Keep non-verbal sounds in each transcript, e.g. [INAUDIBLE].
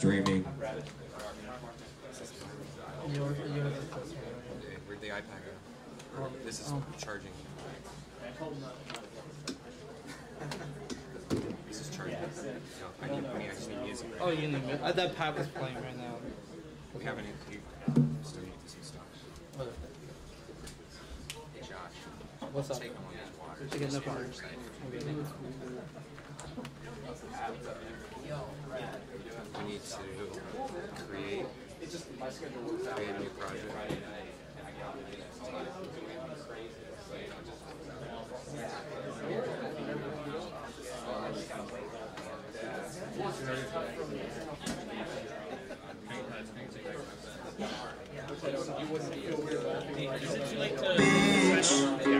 streaming. Yours, yours is this one, right? Where'd the iPad go? This is Oh. charging. This is charging. No, I need, I actually need music. Right Oh, you in the middle? Uh, that pad was playing right now. We haven't, you still need to see stuff. What? Hey, Josh, What's up? take them on these waters. Taking the part. We need to create, create a new project. when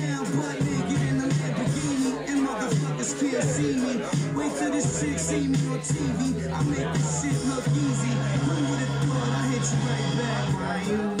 can't see me. Wait till this chick see me on TV. I make this shit look easy. Who would've thought I hit you right back? Why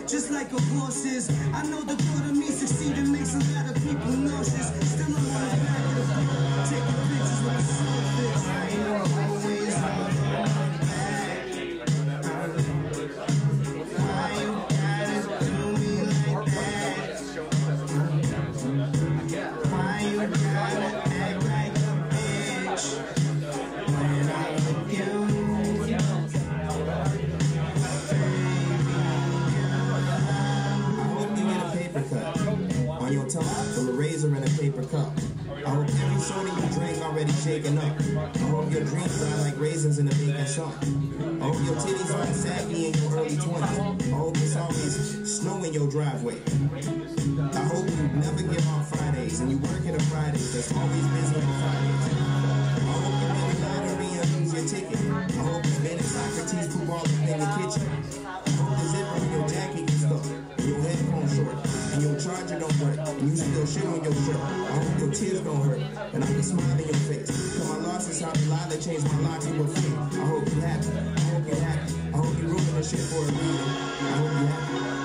Just like a horse is. I know the thought of me succeeding makes a lot of people nauseous. Paper cup. I hope every soda you drink already shaken up. I hope your dreams are like raisins in a baking shop. I hope your titties aren't saggy in your early 20s. I hope it's always snow in your driveway. I hope you never give on Fridays and you work at a Fridays that's always busy on Fridays. I hope you win the lottery and lose your ticket. I hope you been at Socrates poop all up in your kitchen. Charger don't work you still shit on your shirt. I hope your tears don't hurt and I can smile in your face. Cause my loss is how the lie that changed my life to a fake. I hope you happy. I hope you happy. I hope you're ruin the shit for a reason. I hope you happy.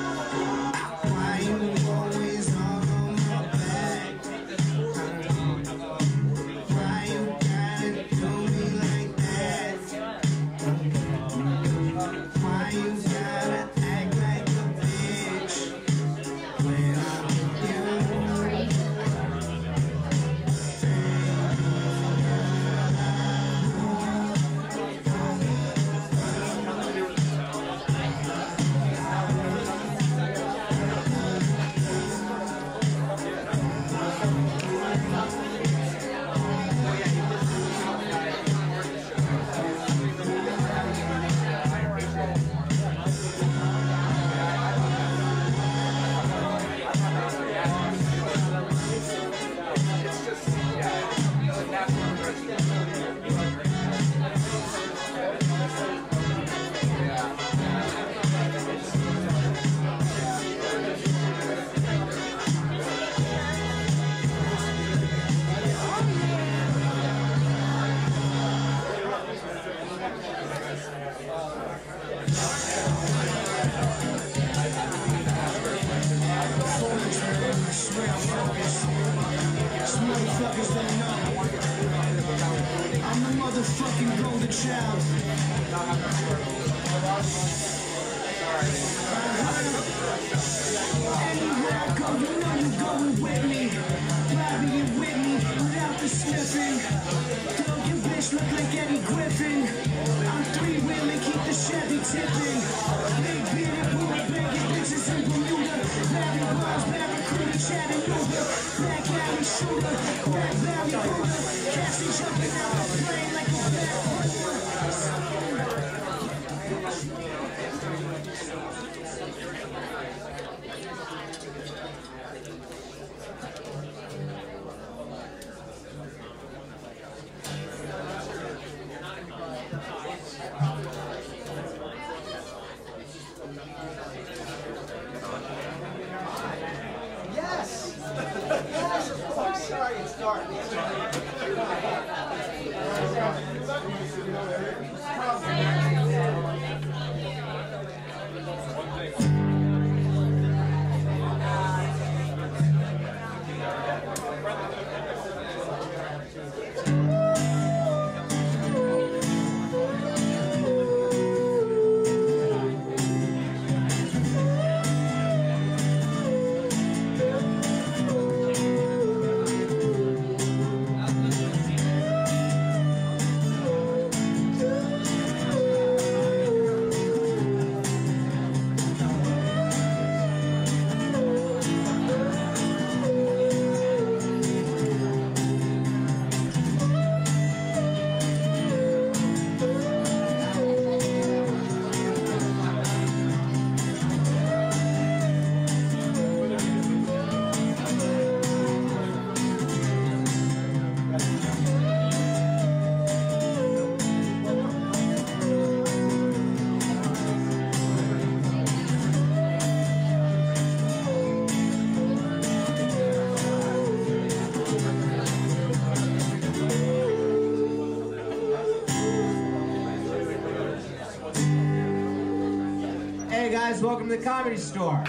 welcome to the Comedy Store.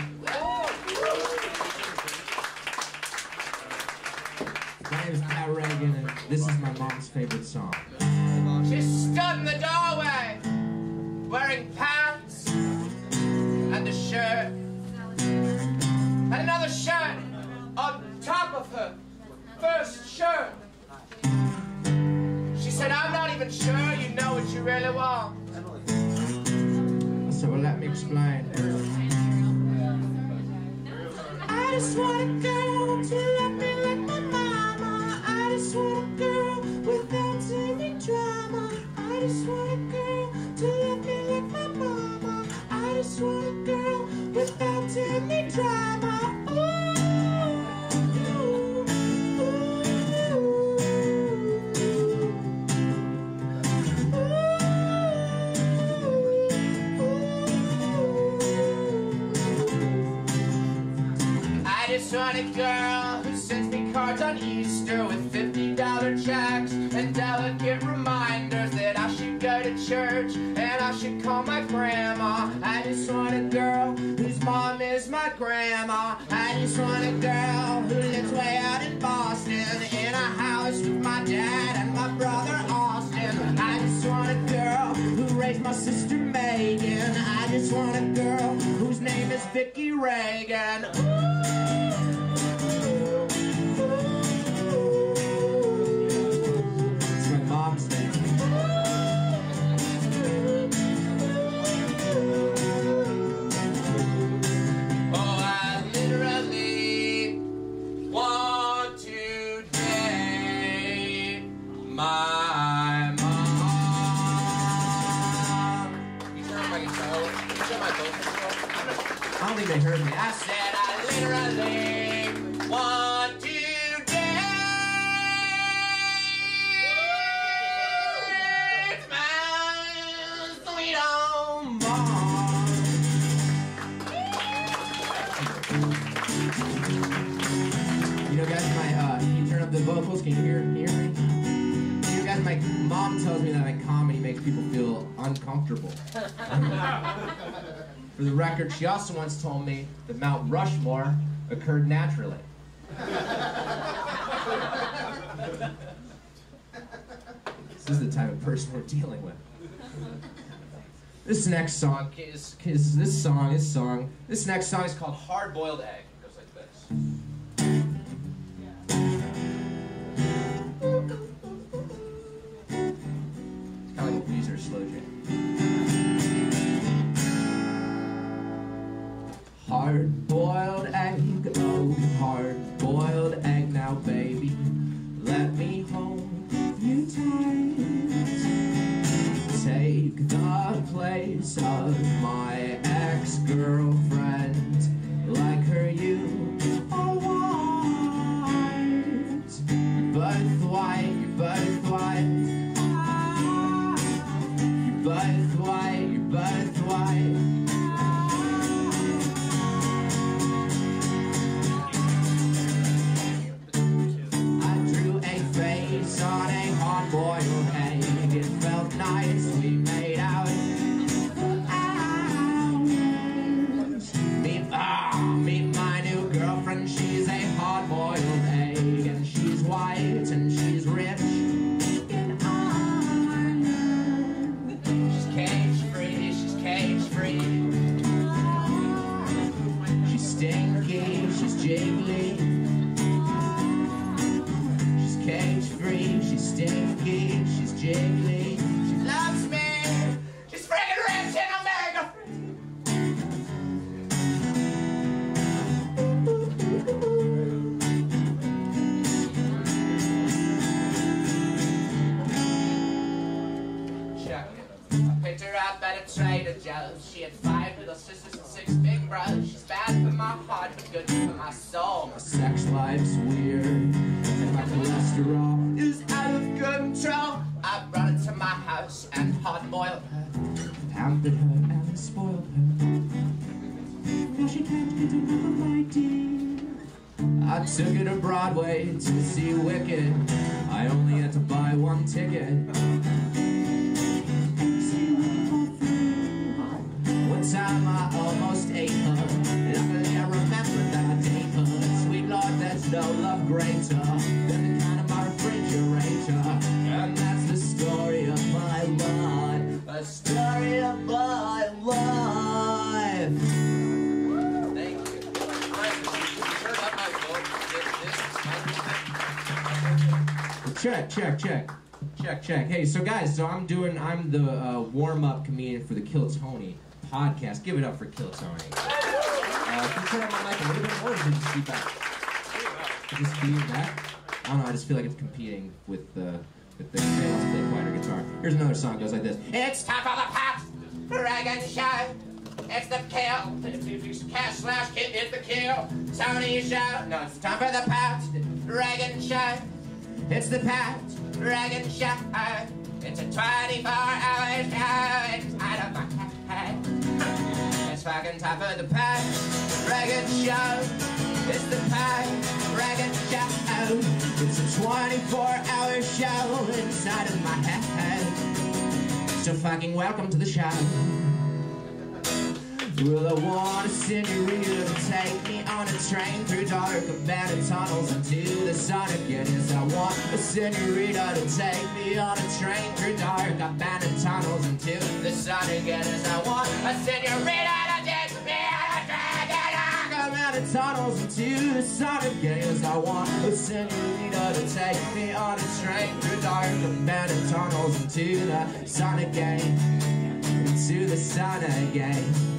vocals. Can you hear, can you hear me? You guys, my mom tells me that my comedy makes people feel uncomfortable. [LAUGHS] For the record, she also once told me that Mount Rushmore occurred naturally. [LAUGHS] this is the type of person we're dealing with. This next song is, is this song, this song, this next song is called Hard Boiled Egg. It goes like this. Like a Weezer slow jam. Hard boiled egg, oh, hard boiled egg now, baby. Let me hold you tight. Take the place of my ex pampered her and spoiled her. Now she can't get enough of my dear. I took her to Broadway to see Wicked. I only had to buy one ticket. One time I almost ate her. Luckily I remember that I date her. Sweet Lord, there's no love greater Check, check, check. Check, check. Hey, so guys, so I'm doing, I'm the uh, warm-up comedian for the Kill Tony podcast. Give it up for Kill Tony. Uh, can you turn on my mic a little bit more, or just? Just? I don't know, I just feel like it's competing with the, with the, play quieter guitar. Here's another song, goes like this. It's time for the Pat Regan Show. It's the kill. Cash slash the kill. Tony Show. No, it's time for the Pat Regan Show. It's the Pat Regan Show. It's a 24 hour show. It's out of my head. It's fucking time for the Pat Regan Show. It's the Pat Regan Show. It's a 24-hour show inside of my head. So fucking welcome to the show. Well, I want a senorita to take me on a train through dark abandoned tunnels into the sun again. Yes, I want a senorita to take me on a train through dark abandoned tunnels into the sun again. Yes, I want a senorita to take me on a train through dark tunnels into the sun again. Yes, I want a senorita to take me on a train through dark abandoned tunnels into the sun again. Into the sun again.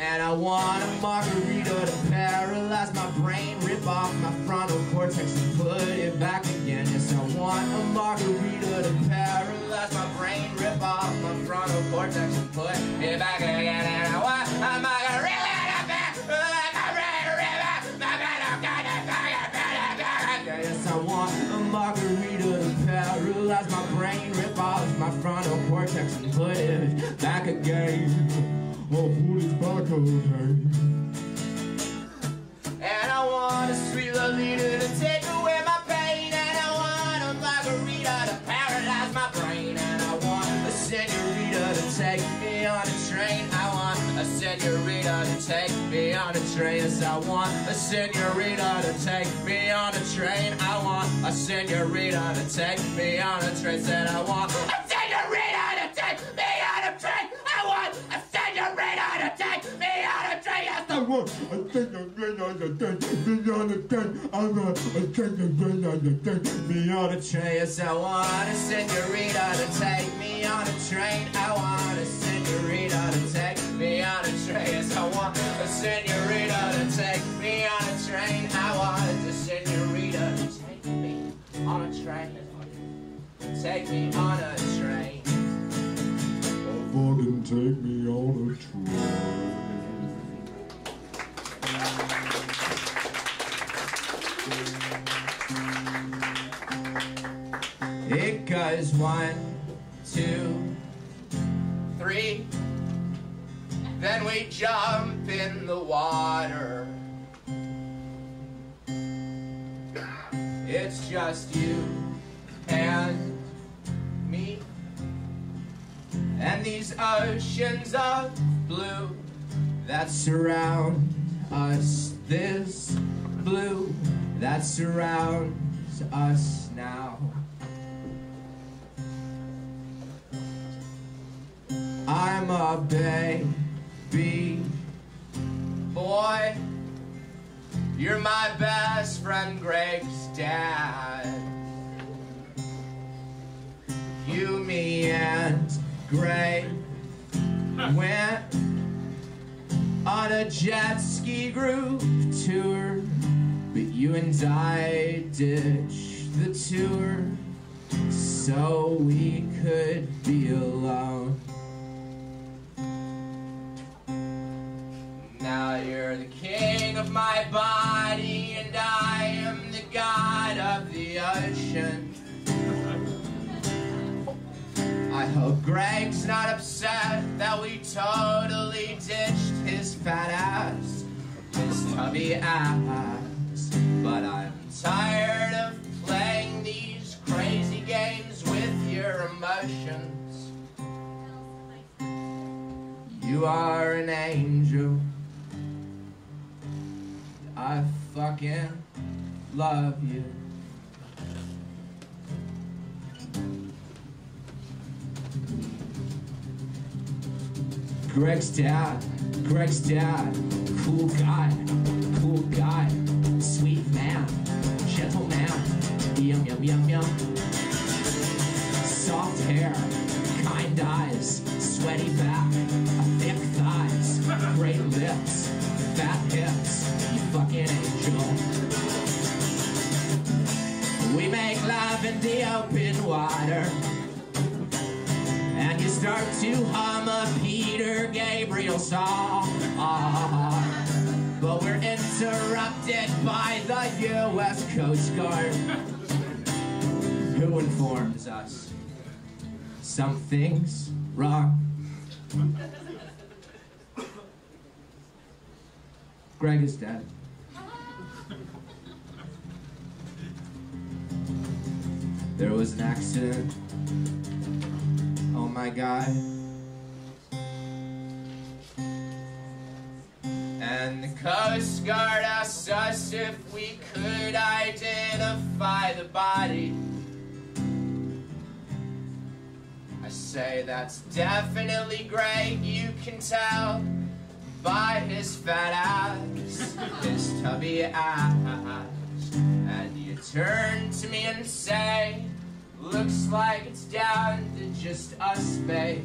And I want a margarita to paralyze my brain, rip off my frontal cortex and put it back again. Yes, I want a margarita to paralyze my brain, rip off my frontal cortex and put it back again. And I want a margarita to paralyze my brain, rip off my frontal cortex and put it back again. Yes, I want a margarita to paralyze my brain, rip off my frontal cortex and put it back again. Well, put back again. And I want a sweet Lolita to take away my pain. And I want a margarita to paralyze my brain. And I want a senorita to take me on a train. I want a senorita to take me on a train. Yes, I want a senorita to take me on a train. I want a senorita to take me on a train. Said I want to take me on a train. Yes, I want a senorita to take me on a train. I want a senorita to take me on a train. Yes, I want a senorita to take me on a train. I want a senorita to take me on a train. Yes, I want a senorita to take me on a train. I want a senorita to take me on a train. Take me on a train. Fucking take me on a train. It goes one, two, three. Then we jump in the water. It's just you and me. And these oceans of blue that surround us. This blue that surrounds us now. I'm a baby boy. You're my best friend Greg's dad. You, me, and Greg went on a jet ski group tour, but you and I ditched the tour so we could be alone. Now you're the king of my body, Greg's not upset that we totally ditched his fat ass, his tubby ass. But I'm tired of playing these crazy games with your emotions. You are an angel. I fucking love you. Greg's dad, Greg's dad, cool guy, cool guy, sweet man, gentle man, yum yum yum yum. Soft hair, kind eyes, sweaty back, thick thighs, great lips, fat hips, you fucking angel. We make love in the open water. And you start to hum a Peter Gabriel song. But we're interrupted by the U.S. Coast Guard, who informs us something's wrong. Greg is dead. There was an accident. Oh my god. And the Coast Guard asked us if we could identify the body. I say that's definitely great, you can tell by his fat ass, his tubby ass. And you turn to me and say, Looks like it's down to just us, babe.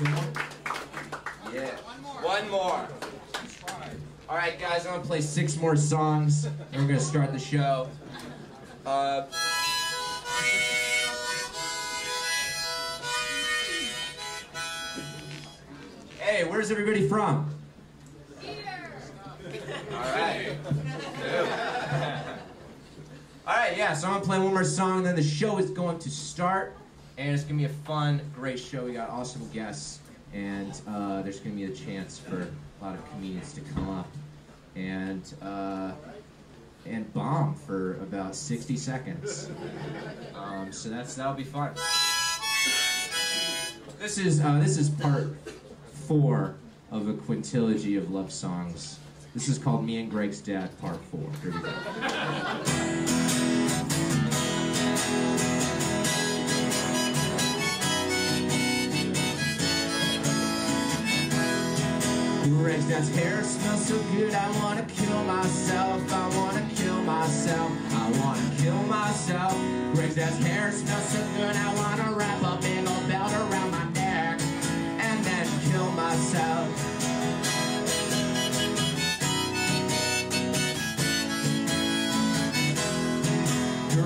Yeah. One more. Are right, guys, I'm gonna play six more songs, and we're gonna start the show. Uh, hey, where's everybody from? Here. All right. All right, yeah. So I'm gonna play one more song, and then the show is going to start, and it's gonna be a fun, great show. We got awesome guests, and uh, there's gonna be a chance for a lot of comedians to come up and uh, and bomb for about 60 seconds. Um, so that's that'll be fun. This is uh, this is part four of a quintilogy of love songs. This is called Me and Greg's Dad, Part Four. Greg's dad's hair smells so good, I wanna kill myself. I wanna kill myself. I wanna kill myself. Greg's dad's hair smells so good, I wanna wrap a big old belt around my neck and then kill myself.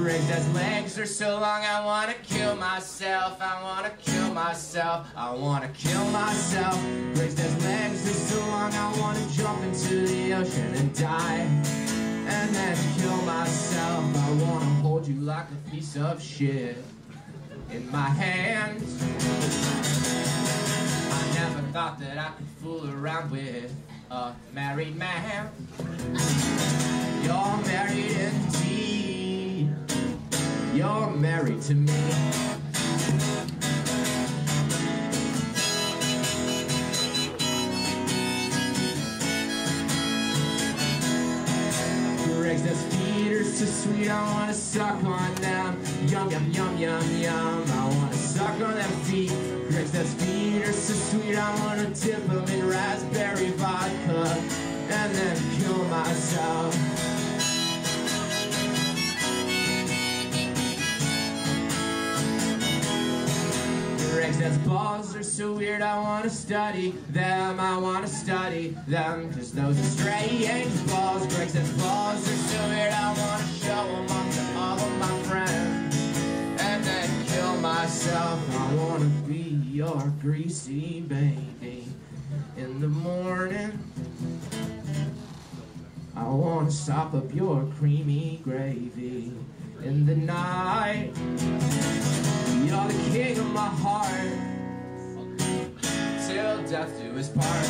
Dad's legs are so long, I wanna kill myself. I wanna kill myself. I wanna kill myself. Greg's dad's legs are so long, I wanna jump into the ocean and die. And then kill myself. I wanna hold you like a piece of shit in my hands. I never thought that I could fool around with a married man. You're married indeed. You're married to me. Greg's dad's feet are so sweet, I wanna suck on them. Yum, yum, yum, yum, yum. I wanna suck on them feet. Greg's dad's feet are so sweet, I wanna dip them in raspberry vodka and then kill myself. Greg's dad's balls are so weird, I wanna study them, I wanna study them, cause those are strange balls. Greg's dad's balls are so weird, I wanna show them off to all of my friends, and then kill myself. I wanna be your greasy baby in the morning. I wanna sop up your creamy gravy in the night. You're the king of my heart Till death do us part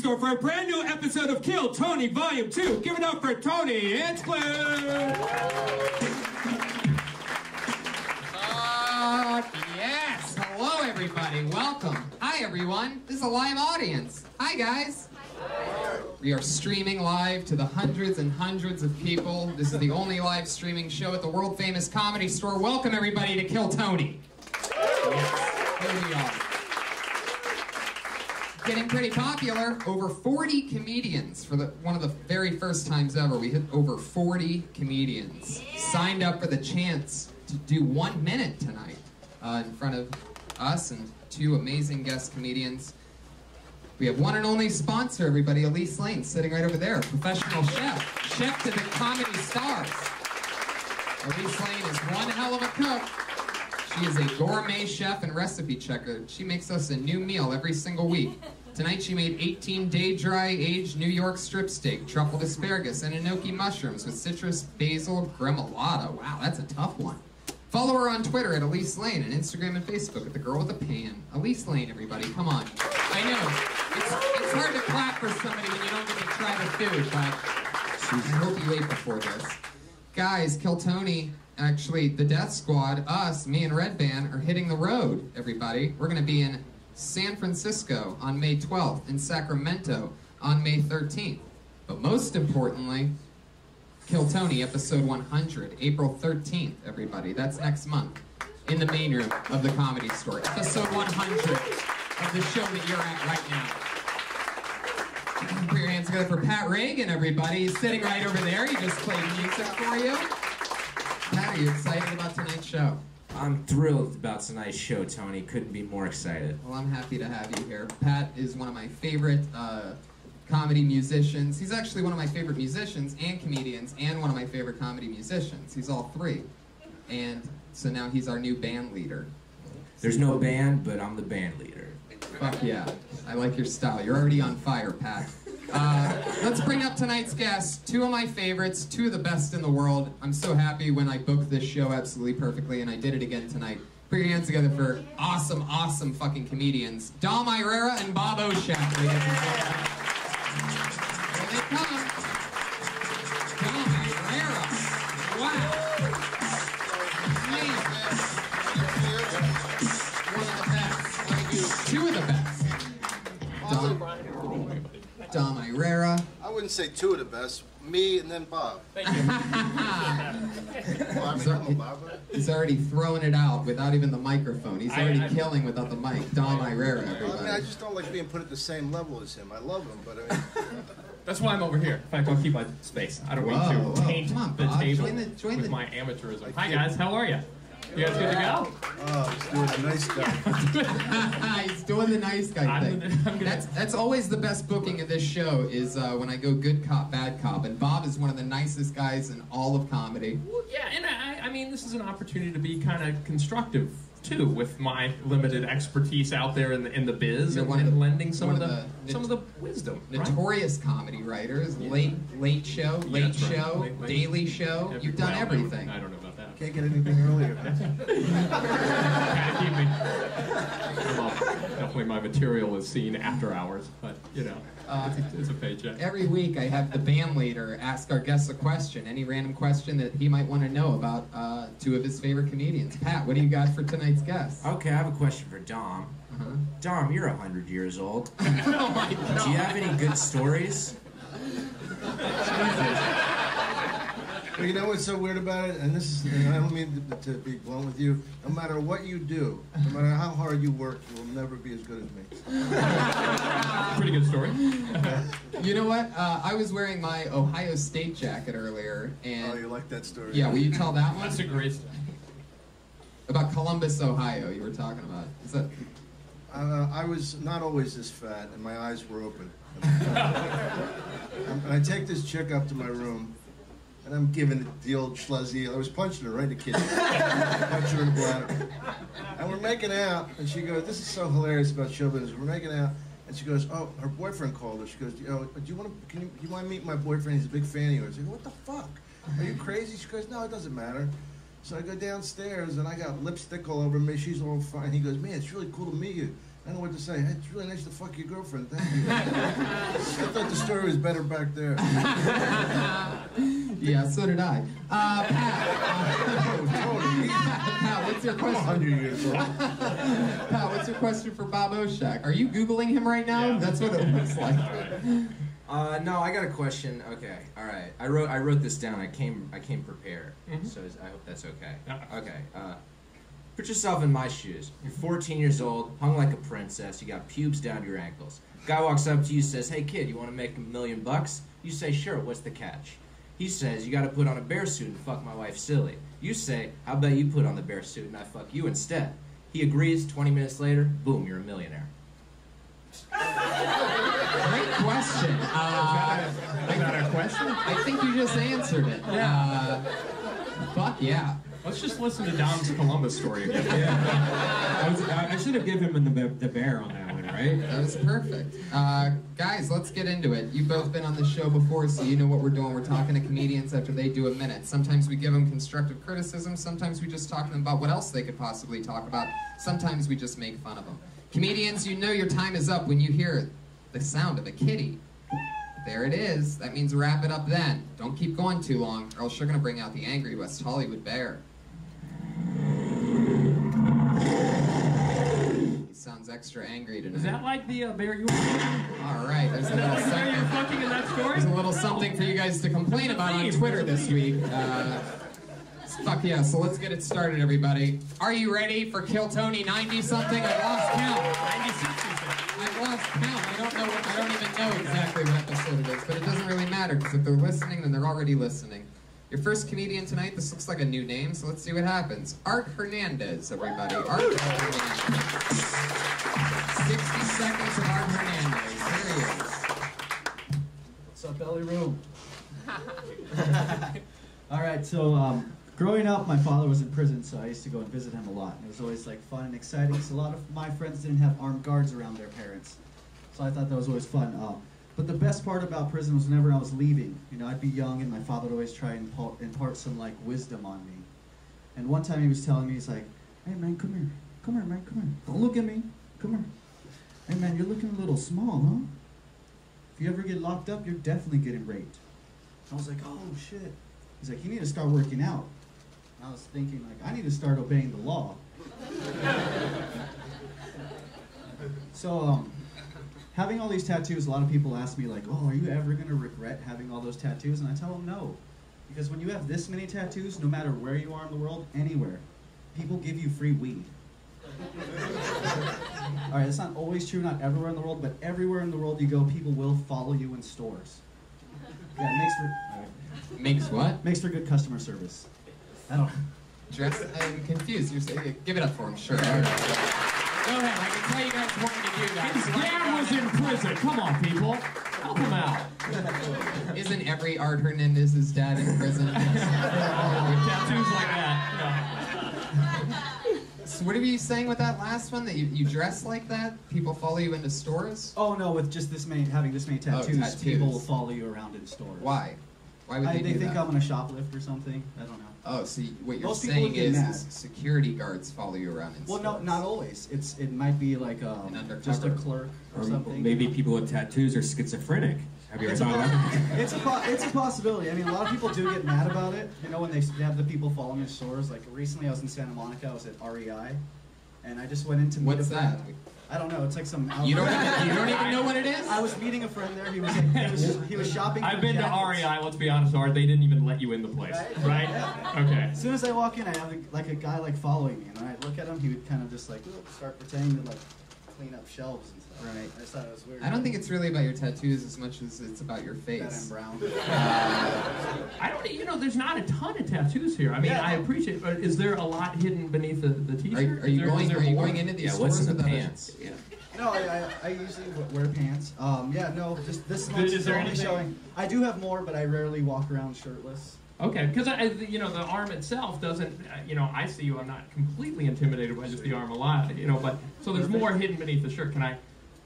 Store for a brand new episode of Kill Tony Volume 2. Give it up for Tony Hinchcliffe! Uh, yes. Hello, everybody. Welcome. Hi, everyone. This is a live audience. Hi, guys. We are streaming live to the hundreds and hundreds of people. This is the only live streaming show at the world famous comedy store. Welcome everybody to Kill Tony. Yes, here we are. Getting pretty popular. Over 40 comedians for the one of the very first times ever. We hit over 40 comedians signed up for the chance to do one minute tonight uh, in front of us and two amazing guest comedians. We have one and only sponsor, everybody, Elise Lane, sitting right over there, professional chef, chef to the comedy stars. Elise Lane is one hell of a cook. She is a gourmet chef and recipe checker. She makes us a new meal every single week. [LAUGHS] Tonight she made 18 day dry aged New York strip steak, truffled asparagus, and enoki mushrooms with citrus basil gremolata. Wow, that's a tough one. Follow her on Twitter at Elise Lane and Instagram and Facebook at the girl with the pan. Elise Lane, everybody, come on. I know it's, it's hard to clap for somebody when you don't get to try the food, but I hope you ate before this. Guys, Kill Tony, actually, the Death Squad, us, me and Redban, are hitting the road, everybody. We're going to be in San Francisco on May 12th, in Sacramento on May 13th. But most importantly, Kill Tony, episode 100, April 13th, everybody. That's next month, in the main room of the Comedy Store. Episode 100 of the show that you're at right now. Put your hands together for Pat Regan, everybody. He's sitting right over there. He just played music for you. Pat, are you excited about tonight's show? I'm thrilled about tonight's show, Tony. Couldn't be more excited. Well, I'm happy to have you here. Pat is one of my favorite uh, comedy musicians. He's actually one of my favorite musicians and comedians, and one of my favorite comedy musicians. He's all three. And so now he's our new band leader. There's no band, but I'm the band leader. Fuck yeah. I like your style. You're already on fire, Pat. Uh, let's bring up tonight's guests. Two of my favorites, two of the best in the world. I'm so happy when I booked this show absolutely perfectly, and I did it again tonight. Put your hands together for awesome, awesome fucking comedians. Dom Irrera and Bob Oschack, they come. Dom Irrera. I wouldn't say two of the best. Me and then Bob. Thank you. [LAUGHS] well, I mean, I'm Bob, right? He's already throwing it out without even the microphone. He's already I- killing without the mic. Dom Irrera, I mean, I just don't like being put at the same level as him. I love him, but I mean, [LAUGHS] That's why I'm over here. In fact, I'll keep my space. I don't Whoa, mean whoa. to taint Come on, the Bob. table Join the- join with the- my amateurism. Hi guys, how are you? You guys good to go? oh, he's doing a nice guy. [LAUGHS] He's doing the nice guy I'm thing. gonna- gonna- That's that's always the best booking of this show is uh, when I go good cop, bad cop, and Bob is one of the nicest guys in all of comedy. Well, yeah, and I, I mean, this is an opportunity to be kind of constructive too, with my limited expertise out there in the in the biz, You're and, and the- lending some one of of the, the some of the wisdom. right? Notorious comedy writers, late late show, late that's right. show, Late- late- daily show. Every- You've done well, everything. I don't know about that. Can't get anything earlier. [LAUGHS] Kinda keep me. Well, definitely, my material is seen after hours, but you know, Uh, it's, a, it's a paycheck. Every week, I have the band leader ask our guests a question, any random question that he might want to know about uh, two of his favorite comedians. Pat, what do you got for tonight's guest? Okay, I have a question for Dom. Uh-huh. Dom, you're 100 years old. oh my God. Do you have any good stories? Well, you know what's so weird about it? And this is, and I don't mean to, to be blunt with you. No matter what you do, no matter how hard you work, you will never be as good as me. [LAUGHS] Pretty good story. [LAUGHS] You know what? Uh, I was wearing my Ohio State jacket earlier, and Oh, you like that story? yeah, will you tell that one That's a great story. about Columbus, Ohio? You were talking about. Is that? Uh, I was not always this fat, and my eyes were open. [LAUGHS] and I take this chick up to my room, and I'm giving it the old schluzzy. I was punching her right in the kitchen. [LAUGHS] punching her in the bladder. And we're making out, and she goes, "This is so hilarious about show business." We're making out, and she goes, "Oh, her boyfriend called her." She goes, "Oh, do you want to? Can you, you want to meet my boyfriend? He's a big fan of yours." I go, "What the fuck? Are you crazy?" She goes, "No, it doesn't matter." So I go downstairs and I got lipstick all over me. She's all fine. He goes, "Man, it's really cool to meet you." I don't know what to say. Hey, it's really nice to fuck your girlfriend. Thank you. I thought the story was better back there. [LAUGHS] Yeah, so did I. Uh, Pat. Pat, what's your question? 100 years old. Pat, what's your question for Bob Oschack? Are you Googling him right now? That's what it looks like. [LAUGHS] Uh, no, I got a question. Okay, all right. I wrote I wrote this down. I came I came prepared. Mhm. So is, I hope that's okay. Yeah. Okay. Uh, put yourself in my shoes. You're 14 years old, hung like a princess. You got pubes down to your ankles. Guy walks up to you, says, "Hey kid, you want to make a million bucks?" You say, "Sure." What's the catch? He says, "You got to put on a bear suit and fuck my wife silly." You say, "How about you put on the bear suit and I fuck you instead?" He agrees. 20 minutes later, boom, you're a millionaire. Great question. Uh, Is that a question? I think you just answered it. Uh, fuck yeah. Let's just listen to Dom's Columbus story again. I, was, I, I should have given him the, the bear on that one, right? That was perfect. Uh, guys, let's get into it. You've both been on the show before, so you know what we're doing. We're talking to comedians after they do a minute. Sometimes we give them constructive criticism. Sometimes we just talk to them about what else they could possibly talk about. Sometimes we just make fun of them. Comedians, you know your time is up when you hear the sound of a kitty. There it is. That means wrap it up then. Don't keep going too long, or else you're gonna bring out the angry West Hollywood bear. He sounds extra angry tonight. Is that like the uh, bear you All right, there's a Is that little like something. fucking in that story? There's a little something for you guys to complain about on Twitter this week. Uh, fuck yeah! So let's get it started, everybody. Are you ready for Kill Tony 90 something? I lost count. 96 I lost count. I don't know. What, I don't even know exactly what episode it is, but it doesn't really matter because if they're listening, then they're already listening. Your first comedian tonight. This looks like a new name, so let's see what happens. Art Hernandez, everybody. Art Hernandez. 60 seconds of Art Hernandez. Here he is. What's up, Belly Room? [LAUGHS] All right, so um, growing up, my father was in prison, so I used to go and visit him a lot. And it was always like fun and exciting. So a lot of my friends didn't have armed guards around their parents, so I thought that was always fun. Uh, but the best part about prison was whenever I was leaving. You know, I'd be young, and my father would always try and impart, some like wisdom on me. And one time he was telling me, he's like, "Hey man, come here, come here, man, come here. Don't look at me. Come here. Hey man, you're looking a little small, huh? If you ever get locked up, you're definitely getting raped." I was like, oh shit. He's like, you need to start working out. And I was thinking, like, I need to start obeying the law. [LAUGHS] so, um, having all these tattoos, a lot of people ask me, like, oh, are you ever going to regret having all those tattoos? And I tell them no. Because when you have this many tattoos, no matter where you are in the world, anywhere, people give you free weed. [LAUGHS] all right, it's not always true, not everywhere in the world, but everywhere in the world you go, people will follow you in stores. Yeah, it makes for all right. Makes what? makes for good customer service. I don't. Dress. I'm confused. You're saying, give it up for him, sure. All right. Go ahead. I can tell you guys wanted to do that. His dad was in prison. Come on, people. Help him out. Isn't every Art Hernandez's dad in prison? [LAUGHS] Tattoos like that. so what are you saying with that last one? That you, you dress like that? People follow you into stores? Oh no, with just this many having this many tattoos, Oh, tattoos. people will follow you around in stores. Why? Why would I, they, they do think that? I'm gonna shoplift or something. I don't know. Oh, so you- what you're Most people saying would get is, mad. is security guards follow you around in Well, stores. no, not always. It's it might be like um, An just a clerk or Or something. maybe people with tattoos are schizophrenic. Have you ever It's a, thought of that? [LAUGHS] it's a po- it's a possibility. I mean, a lot of people do get mad about it. You know, when they, they have the people following in stores. Like recently, I was in Santa Monica. I was at REI, and I just went in to meet What's a friend. that? I don't know. It's like some. You don't even, you don't even know what it is? I was meeting a friend there. He was like, he was, he was shopping. I've for been to. REI. Let's be honest, Art. They didn't even let you in the place, Right? right? Okay. As soon as I walk in, I have a, like a guy like following me, and I look at him, he would kind of just like start pretending to like clean up shelves and stuff. Right. I just thought it was weird. I don't think it's really about your tattoos as much as it's about your that face. I'm brown. I don't. You know, there's not a ton of tattoos here. I mean, Yeah. I appreciate. it, But is there a lot hidden beneath the, the Are, t-shirt? are Is you there- is going? Are you more? going into these Yeah, stores what's in the without a- pants? Yeah. No, I, I, I usually wear pants. Um, yeah, no, just this Is one's only showing. I do have more, but I rarely walk around shirtless. Okay, because I, you know, the arm itself doesn't. uh, You know, I see you. I'm not completely intimidated by just the arm a lot. You know, but so there's more hidden beneath the shirt. Can I?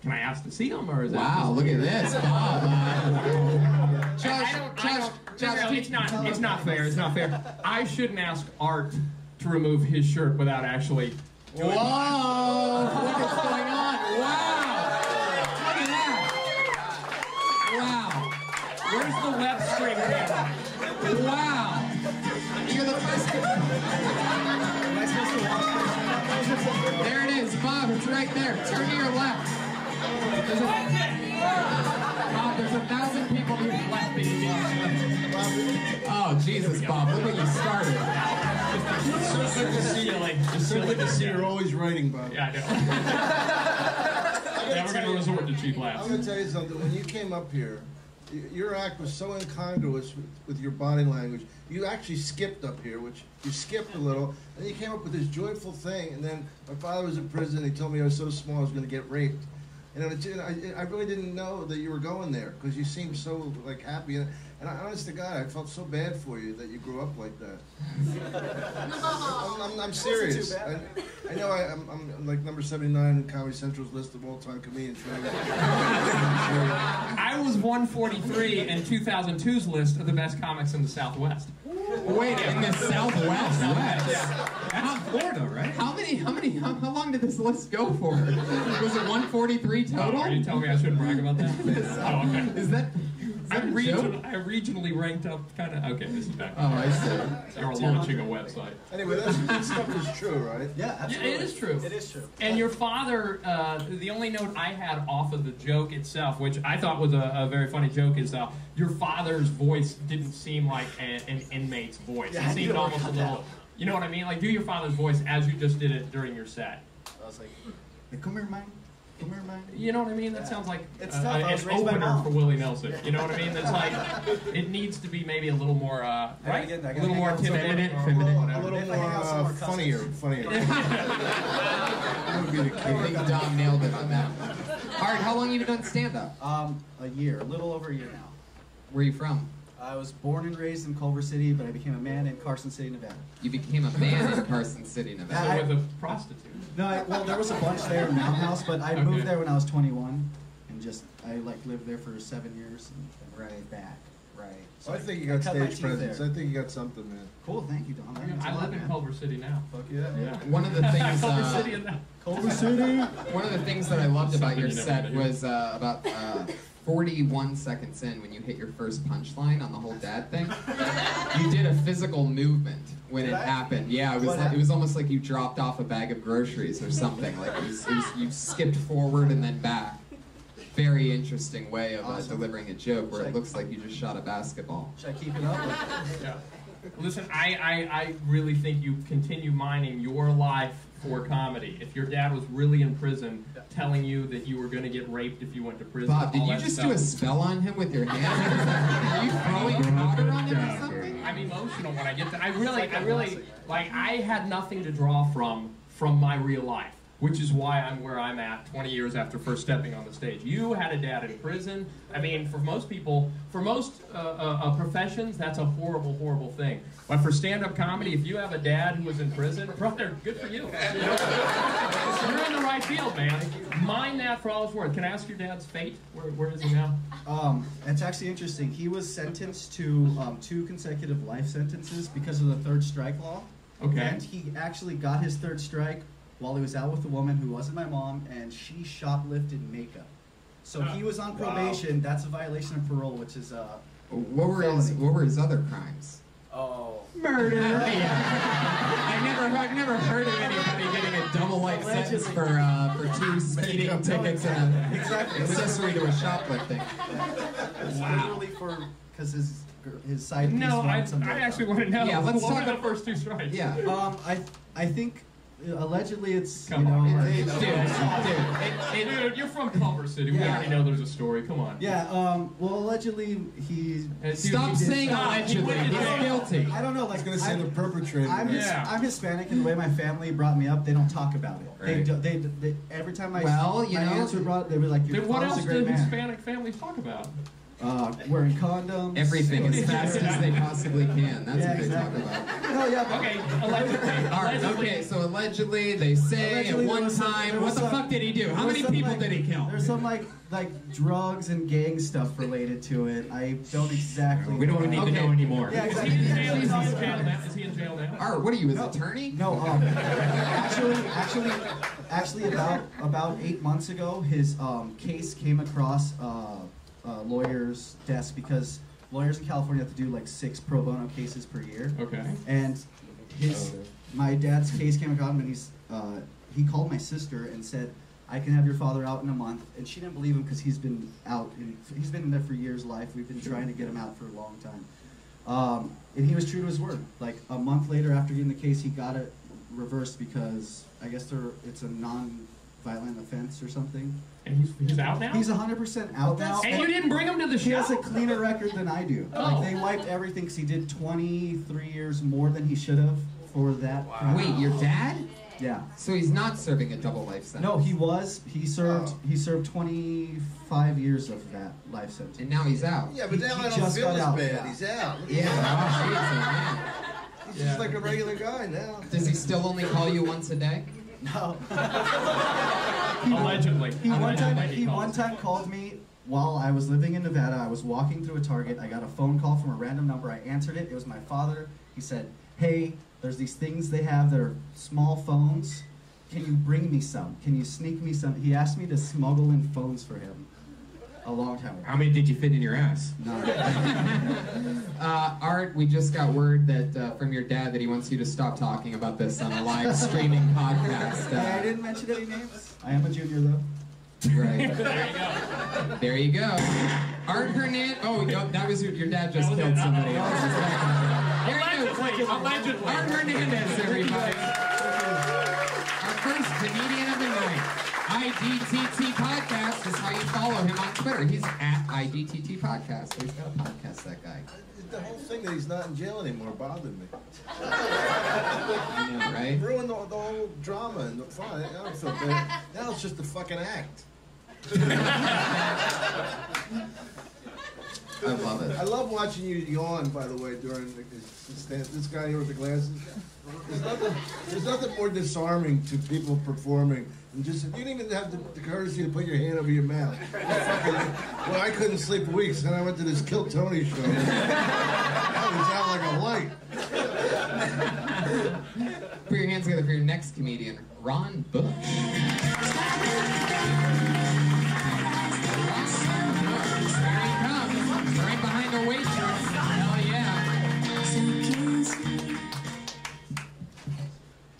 Can I ask to see them, or is that? Wow, look at this. [LAUGHS] Uh, I- Josh, I don't, I don't, Josh, no, keep- it's not. It's not fair. It's not fair. I shouldn't ask Art to remove his shirt without actually. Whoa! Look what's going on! Wow! Look at that! Wow! Where's the web stream camera? Wow. You're the first. There it is, Bob. It's right there. Turn to your left. There's a, Bob, there's a thousand people to your left that you need Oh, Jesus, Bob. Look what you started. It's so good to see you. Like, It's so good to see you're always writing, Bob. Yeah, I know. [LAUGHS] yeah, we're gonna resort to cheap laughs. I'm gonna tell you something. When you came up here, y- your act was so incongruous with, with your body language. You actually skipped up here, which you skipped a little, and you came up with this joyful thing. And then my father was in prison. He told me I was so small I was gonna get raped. And I, I really didn't know that you were going there because you seemed so like happy. And, and I, honest to God, I felt so bad for you that you grew up like that. [LAUGHS] I'm, I'm, I'm serious. too bad. I, I know I, I'm, I'm like number 79 in Comedy Central's list of all-time comedians. I was 143 in 2002's list of the best comics in the Southwest. Wait, in the Southwest? Yeah. That's Florida, right? How many, how many, how, how long did this list go for? Was it 143 total? Oh, are you telling me I shouldn't brag about that? [LAUGHS] oh, okay. Is that, I, that a region, joke? I regionally ranked up kind of. Okay, this is back. Oh, I see. You're launching a website. Anyway, that's, that stuff is true, right? Yeah, Yeah, it is true. It is true. And your father, uh, the only note I had off of the joke itself, which I thought was a, a very funny joke, is uh, your father's voice didn't seem like a, an inmate's voice. Yeah, I it seemed almost a on that. little. You know what I mean? Like, do your father's voice as you just did it during your set. I was like, Hey, come here, man. Come here, man. You know what I mean? That Yeah. sounds like It's uh, tough. I an opener for Willie Nelson. You know what I mean? It's [LAUGHS] like it needs to be maybe a little more, uh, I right? gotta get- I a gotta little hang more out with some- intimidating, A feminine, little, a little more, hang out with some uh, more funnier, funnier. [LAUGHS] that would be the I key. think Dom nailed it on that. All right, how long have you done stand-up? Um, a year, a little over a year now. Where are you from? I was born and raised in Culver City, but I became a man in Carson City, Nevada. You became a man in Carson City, [LAUGHS] Nevada. So with a prostitute. No, I, well, there was a bunch there in Mountain House, but I Okay. moved there when I was 21, and just I like lived there for seven years and right back. Right. So I think you got stage presence. there. I think you got something, man. Cool, thank you, Don. I, means a I lot, live in man. Culver City now. Fuck yeah. Yeah. [LAUGHS] One of the things, [LAUGHS] Culver uh, City now. Culver City. One of the things that I loved about your Something you never set was uh, about uh, 41 seconds in when you hit your first punchline on the whole dad thing. [LAUGHS] You did a physical movement when Did it I? happened. Yeah, it was like, it was almost like you dropped off a bag of groceries or something. Like it was, it was, you skipped forward and then back. Very interesting way of uh, Awesome. delivering a joke where it Check. looks like you just shot a basketball. Should I keep it up? Yeah. Listen, I, I, I really think you continue mining your life for comedy. If your dad was really in prison, telling you that you were going to get raped if you went to prison. Bob, did you just stuff. do a spell on him with your hand? [LAUGHS] Are you throwing water on him or something? I'm emotional when I get that. I really, I really, like, I had nothing to draw from from my real life, which is why I'm where I'm at 20 years after first stepping on the stage. You had a dad in prison. I mean, for most people, for most uh, uh, uh, professions, that's a horrible, horrible thing. But for stand-up comedy, if you have a dad who was in prison, brother, good for you. You're in the right field, man. Mind that for all it's worth. Can I ask your dad's fate? Where, where is he now? Um, it's actually interesting. He was sentenced to um, two consecutive life sentences because of the third strike law. Okay. And he actually got his third strike while he was out with a woman who wasn't my mom, and she shoplifted makeup. So he was on Wow. probation. That's a violation of parole, which is uh, What were his What were his other crimes? oh. Murder. [LAUGHS] I never, I've never heard of anybody getting a double life sentence for uh, for two speeding tickets and an Exactly. accessory to a shoplifting. it's literally for because his his side piece No, I, I actually want to know. Yeah, [LAUGHS] let's what talk were the first two strikes. Yeah. Um, I I think allegedly it's Come you know on. like- Dude, dude, Hey, dude, you're from Culver City. We Yeah. already know there's a story. Come on. yeah um well allegedly he Hey, dude, Stop he saying Stop. allegedly. He went He's guilty. I don't know I was like gonna say I'm- the perpetrator. I'm, his, Yeah. I'm Hispanic, and the way my family brought me up, they don't talk about it. They, do, they, they every time I Well, you my know- aunts were brought, they were like, "Your Then what father's else a great do man." Hispanic families talk about? Uh, wearing condoms. Everything as [LAUGHS] fast as they possibly can. That's Yeah, what they exactly. talk about. No, yeah, but Okay, allegedly. [LAUGHS] All right. allegedly. Okay. So allegedly, they say Allegedly, at one some- time, what the some- fuck did he do? How many some, people like- did he kill? There's some like like drugs and gang stuff related to it. I don't exactly. We don't need Okay. to know anymore. Yeah, Is he in jail? Is he in jail now? Is he in jail now? Art, what are you, his No. attorney? No, um, actually, actually, actually, about about eight months ago, his um, case came across uh, a lawyer's desk because lawyers in California have to do like six pro bono cases per year. Okay. And his, my dad's case came about and he's, uh, he called my sister and said, I can have your father out in a month. And she didn't believe him because he's been out, in, he's been in there for years' life. We've been trying to get him out for a long time. Um, and he was true to his word. Like a month later after getting the case, he got it reversed because I guess there, it's a non-violent offense or something. And he's, he's out now? He's 100% out now. And you didn't bring him to the He has a cleaner record than I do. Oh. Like they wiped everything because he did 23 years more than he should have for that. crime. Wait, your dad? Yeah. So he's not serving a double life sentence. No, he was. He served. Oh. He served 25 years of that life sentence. And now he's out. Yeah, but He- now he I don't just feel as out, bad. yeah. He's out. Look Yeah. him. Oh, he's just like a regular guy now. Does he still only call you once a day? No. [LAUGHS] Allegedly. He one time. he He one time called me while I was living in Nevada. I was walking through a Target. I got a phone call from a random number. I answered it. It was my father. He said, "Hey, there's these things they have that are small phones. Can you bring me some? Can you sneak me some?" He asked me to smuggle in phones for him. A long time ago. How many did you fit in your ass? [LAUGHS] Uh, Art, we just got word that uh, from your dad that he wants you to stop talking about this on a live [LAUGHS] streaming podcast. Hey, I Uh, didn't mention any names. I am a junior though. right. [LAUGHS] There you go. There you go. Art Hernandez. Oh, yo, that was your, your dad just That was killed it. somebody else. There he goes. Allegedly. Allegedly. Art Hernandez, everybody. Our first comedian of the night. IDTT Podcast is how you follow him on Twitter. He's at IDTT Podcast. So he's got a podcast, that guy. The whole thing that he's not in jail anymore bothered me. I know, right? Ruined the, the whole drama and the fun. I don't feel bad. Now it's just a fucking act. I love it. I love watching you yawn, by the way, during the, this guy here with the glasses. There's nothing, there's nothing more disarming to people performing and just, you didn't even have the, the courtesy to put your hand over your mouth. [LAUGHS] Well, I couldn't sleep weeks, and I went to this Kill Tony show. I was out like a light. Put your hands together for your next comedian, Ron Bush. Here he comes, right behind the waitress.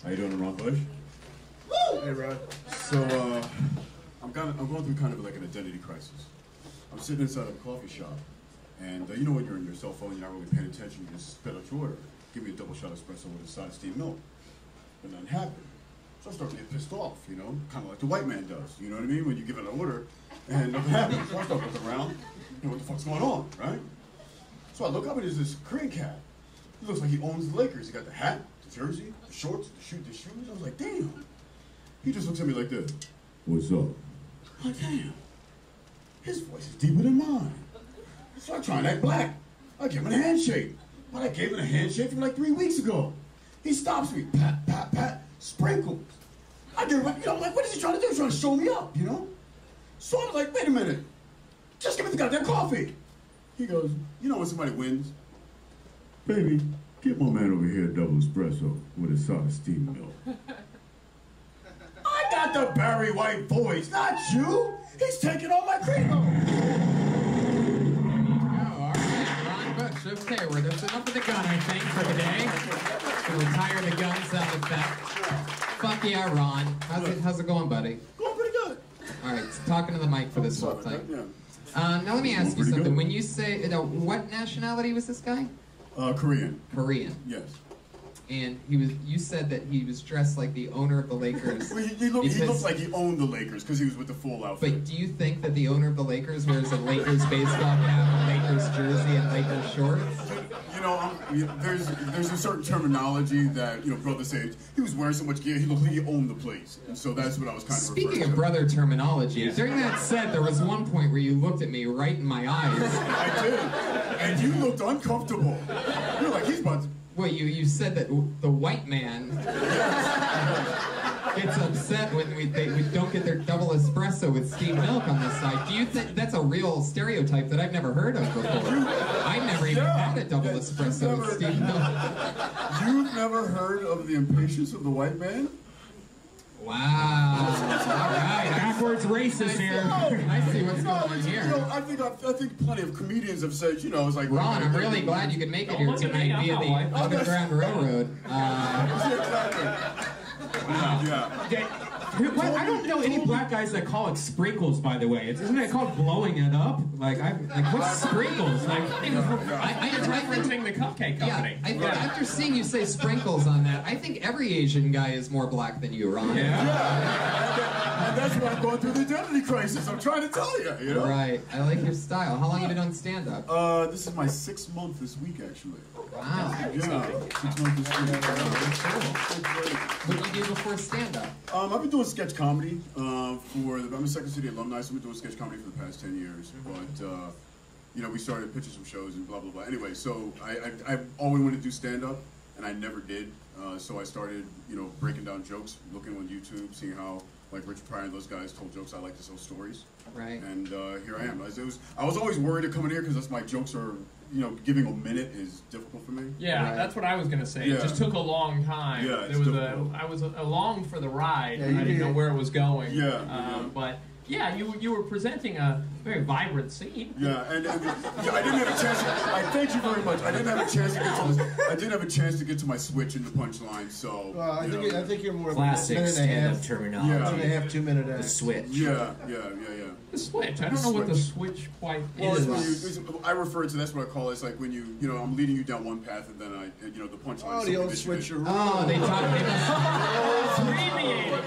How you doing, Ron Bush? Hey, Rod. So, uh, I'm kind of, I'm going through kind of like an identity crisis. I'm sitting inside of a coffee shop, and uh, you know when you're on your cell phone, you're not really paying attention, you just spit out your order. Give me a double shot espresso with a side of steamed milk. But nothing happened. So I start to get pissed off, you know, kind of like the white man does, you know what I mean? When you give an order and nothing happens. So I start looking around, you know, what the fuck's going on, right? So I look up and there's this Korean cat. He looks like he owns the Lakers. He got the hat, the jersey, shorts, the shoe, the shoes. I was like, damn. He just looks at me like this. What's up? I'm like, damn. His voice is deeper than mine. So I try and act black. I give him a handshake. But I gave him a handshake from like three weeks ago. He stops me. Pat, pat, pat. Sprinkles. I give him, you know, like, what is he trying to do? He's trying to show me up, you know? So I was like, wait a minute. Just give me the goddamn coffee. He goes, you know when somebody wins? Baby, get my man over here a double espresso with a side of steamed milk. I got the Barry White voice, not you. He's taking all my cream. All right, Ron Bush. Okay, we're that's enough of the gun, I think, for today. We'll retire the gun sound effect. Fuck yeah, Ron. How's it, how's it going, buddy? Going pretty good. All right, talking to the mic for this whole thing. Uh, now let me ask you something. When you say, uh, what nationality was this guy? Uh, Korean. Korean. Yes. And he was. You said that he was dressed like the owner of the Lakers. [LAUGHS] Well, he, he, looked, he looked like he owned the Lakers because he was with the full outfit. But do you think that the owner of the Lakers wears a Lakers baseball cap, a Lakers jersey, and Lakers shorts? You know, um, I'm, there's there's a certain terminology that you know brother say. He was wearing so much gear, he looked like he owned the place, and so that's what I was kind of Speaking of to. brother terminology, during that set, there was one point where you looked at me right in my eyes. [LAUGHS] I did, and you looked uncomfortable. You're like he's about to. Well, you, you said that the white man [LAUGHS] gets upset when we, they, we don't get their double espresso with steamed milk on this side. Do you think that's a real stereotype that I've never heard of before? I've never even Yeah. had a double espresso with steamed milk. [LAUGHS] You've never heard of the impatience of the white man? Wow. All right. Backwards racist here. I see what's No, going on here. You know, I think I, I think plenty of comedians have said, you know, it's like Ron, I'm really glad you could make it here look at me, tonight I'm via not the. Underground Railroad. [LAUGHS] Uh, [LAUGHS] Yeah. Yeah. What? I don't know any black guys that call it sprinkles. By the way, It's- isn't it called blowing it up? Like I like what's sprinkles? Like I, I, it's referencing the cupcake yeah, company. I think after seeing you say sprinkles on that, I think every Asian guy is more black than you, Ron. Yeah. And that's why I'm going through the identity crisis. I'm trying to tell you, you know? Right. I like your style. How long have you been on stand up? Uh, this is my sixth month this week, actually. Wow. Yeah, six months this week. What did you do before stand up? Um, I've been doing sketch comedy uh, for the, I'm a Second City alumni, so I've been doing sketch comedy for the past 10 years. But, uh, you know, we started pitching some shows and blah, blah, blah. Anyway, so I, I, I always wanted to do stand up, and I never did. Uh, so I started, you know, breaking down jokes, looking on YouTube, seeing how, like, Richard Pryor and those guys told jokes. I like to tell stories. Right. And uh, here I am. I was, I was always worried to come in here because that's my jokes are, you know, giving a minute is difficult for me. Yeah, that's what I was gonna say. Yeah. It just took a long time. Yeah, it's there was a, difficult. I was along for the ride. Yeah, and I didn't did. know where it was going. Yeah, Um, yeah. But yeah, you you were presenting a very vibrant scene. Yeah, and, and yeah, I didn't have a chance. To, I thank you very much. I didn't have a chance to get to. The, I didn't have a chance to get to my switch in the punchline. So. Well, I you think, know. you- I think you're more of Classic a minute and a stand-up half. terminology. Minute and a half, two minute The act. switch. Yeah, yeah, yeah, yeah. The switch. I don't know what the switch. switch quite Well, it's is. when you, it's, I refer to that's what I call it. It's like when you, you know, I'm leading you down one path, and then I, you know, the punchline. Oh, the old that you switcheroo. Oh, they talk. They must,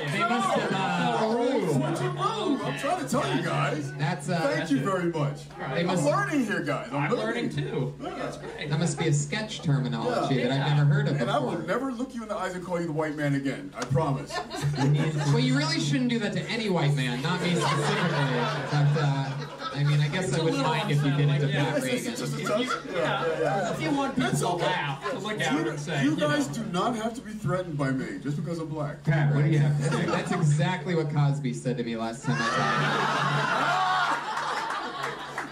[LAUGHS] they must have. Uh, Switcheroo. I'm trying to tell you guys. that's uh, Thank you very much. They I'm must- learning here, guys. I'm, I'm learning too. Yeah. That's great. that must be a sketch terminology Yeah. that I've never heard of And I will never look you in the eyes and call you the white man again. I promise. [LAUGHS] Well, you really shouldn't do that to any white man, not me specifically. But uh, I mean, I guess It's I a wouldn't mind if you did it to unsettling, yeah. Pat It's Regan. just a If you, Yeah, yeah, yeah. if you want people It's to laugh, to look at it You, and say, you you guys know, do not have to be threatened by me just because I'm black. Pat, what do you have? That's, that's exactly what Cosby said to me last time I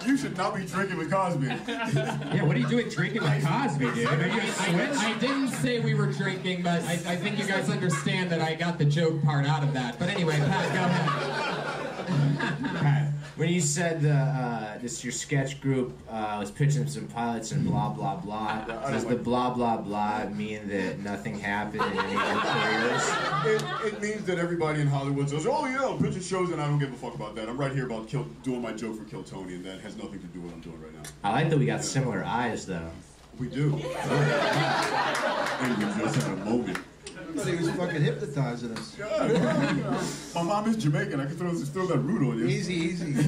You should not be drinking with Cosby. Yeah, what are you doing drinking with Cosby, dude? Are you a switch? I, I didn't say we were drinking, but I, I think you guys understand that I got the joke part out of that. But anyway, Pat, go ahead. Pat, [LAUGHS] When you said the, uh, this your sketch group uh, was pitching some pilots and blah blah blah, does the blah blah blah mean that nothing happened in any of your careers? It, it means that everybody in Hollywood says, "Oh yeah, I'm pitching shows," and I don't give a fuck about that. I'm right here about kill, doing my joke for Kill Tony, and that has nothing to do with what I'm doing right now. I like that we got similar eyes though. We do. [LAUGHS] and we just had a moment. I thought he was fucking hypnotizing us. Yeah. [LAUGHS] My mom is Jamaican. I can throw, just throw that root on you. Easy, easy. [LAUGHS]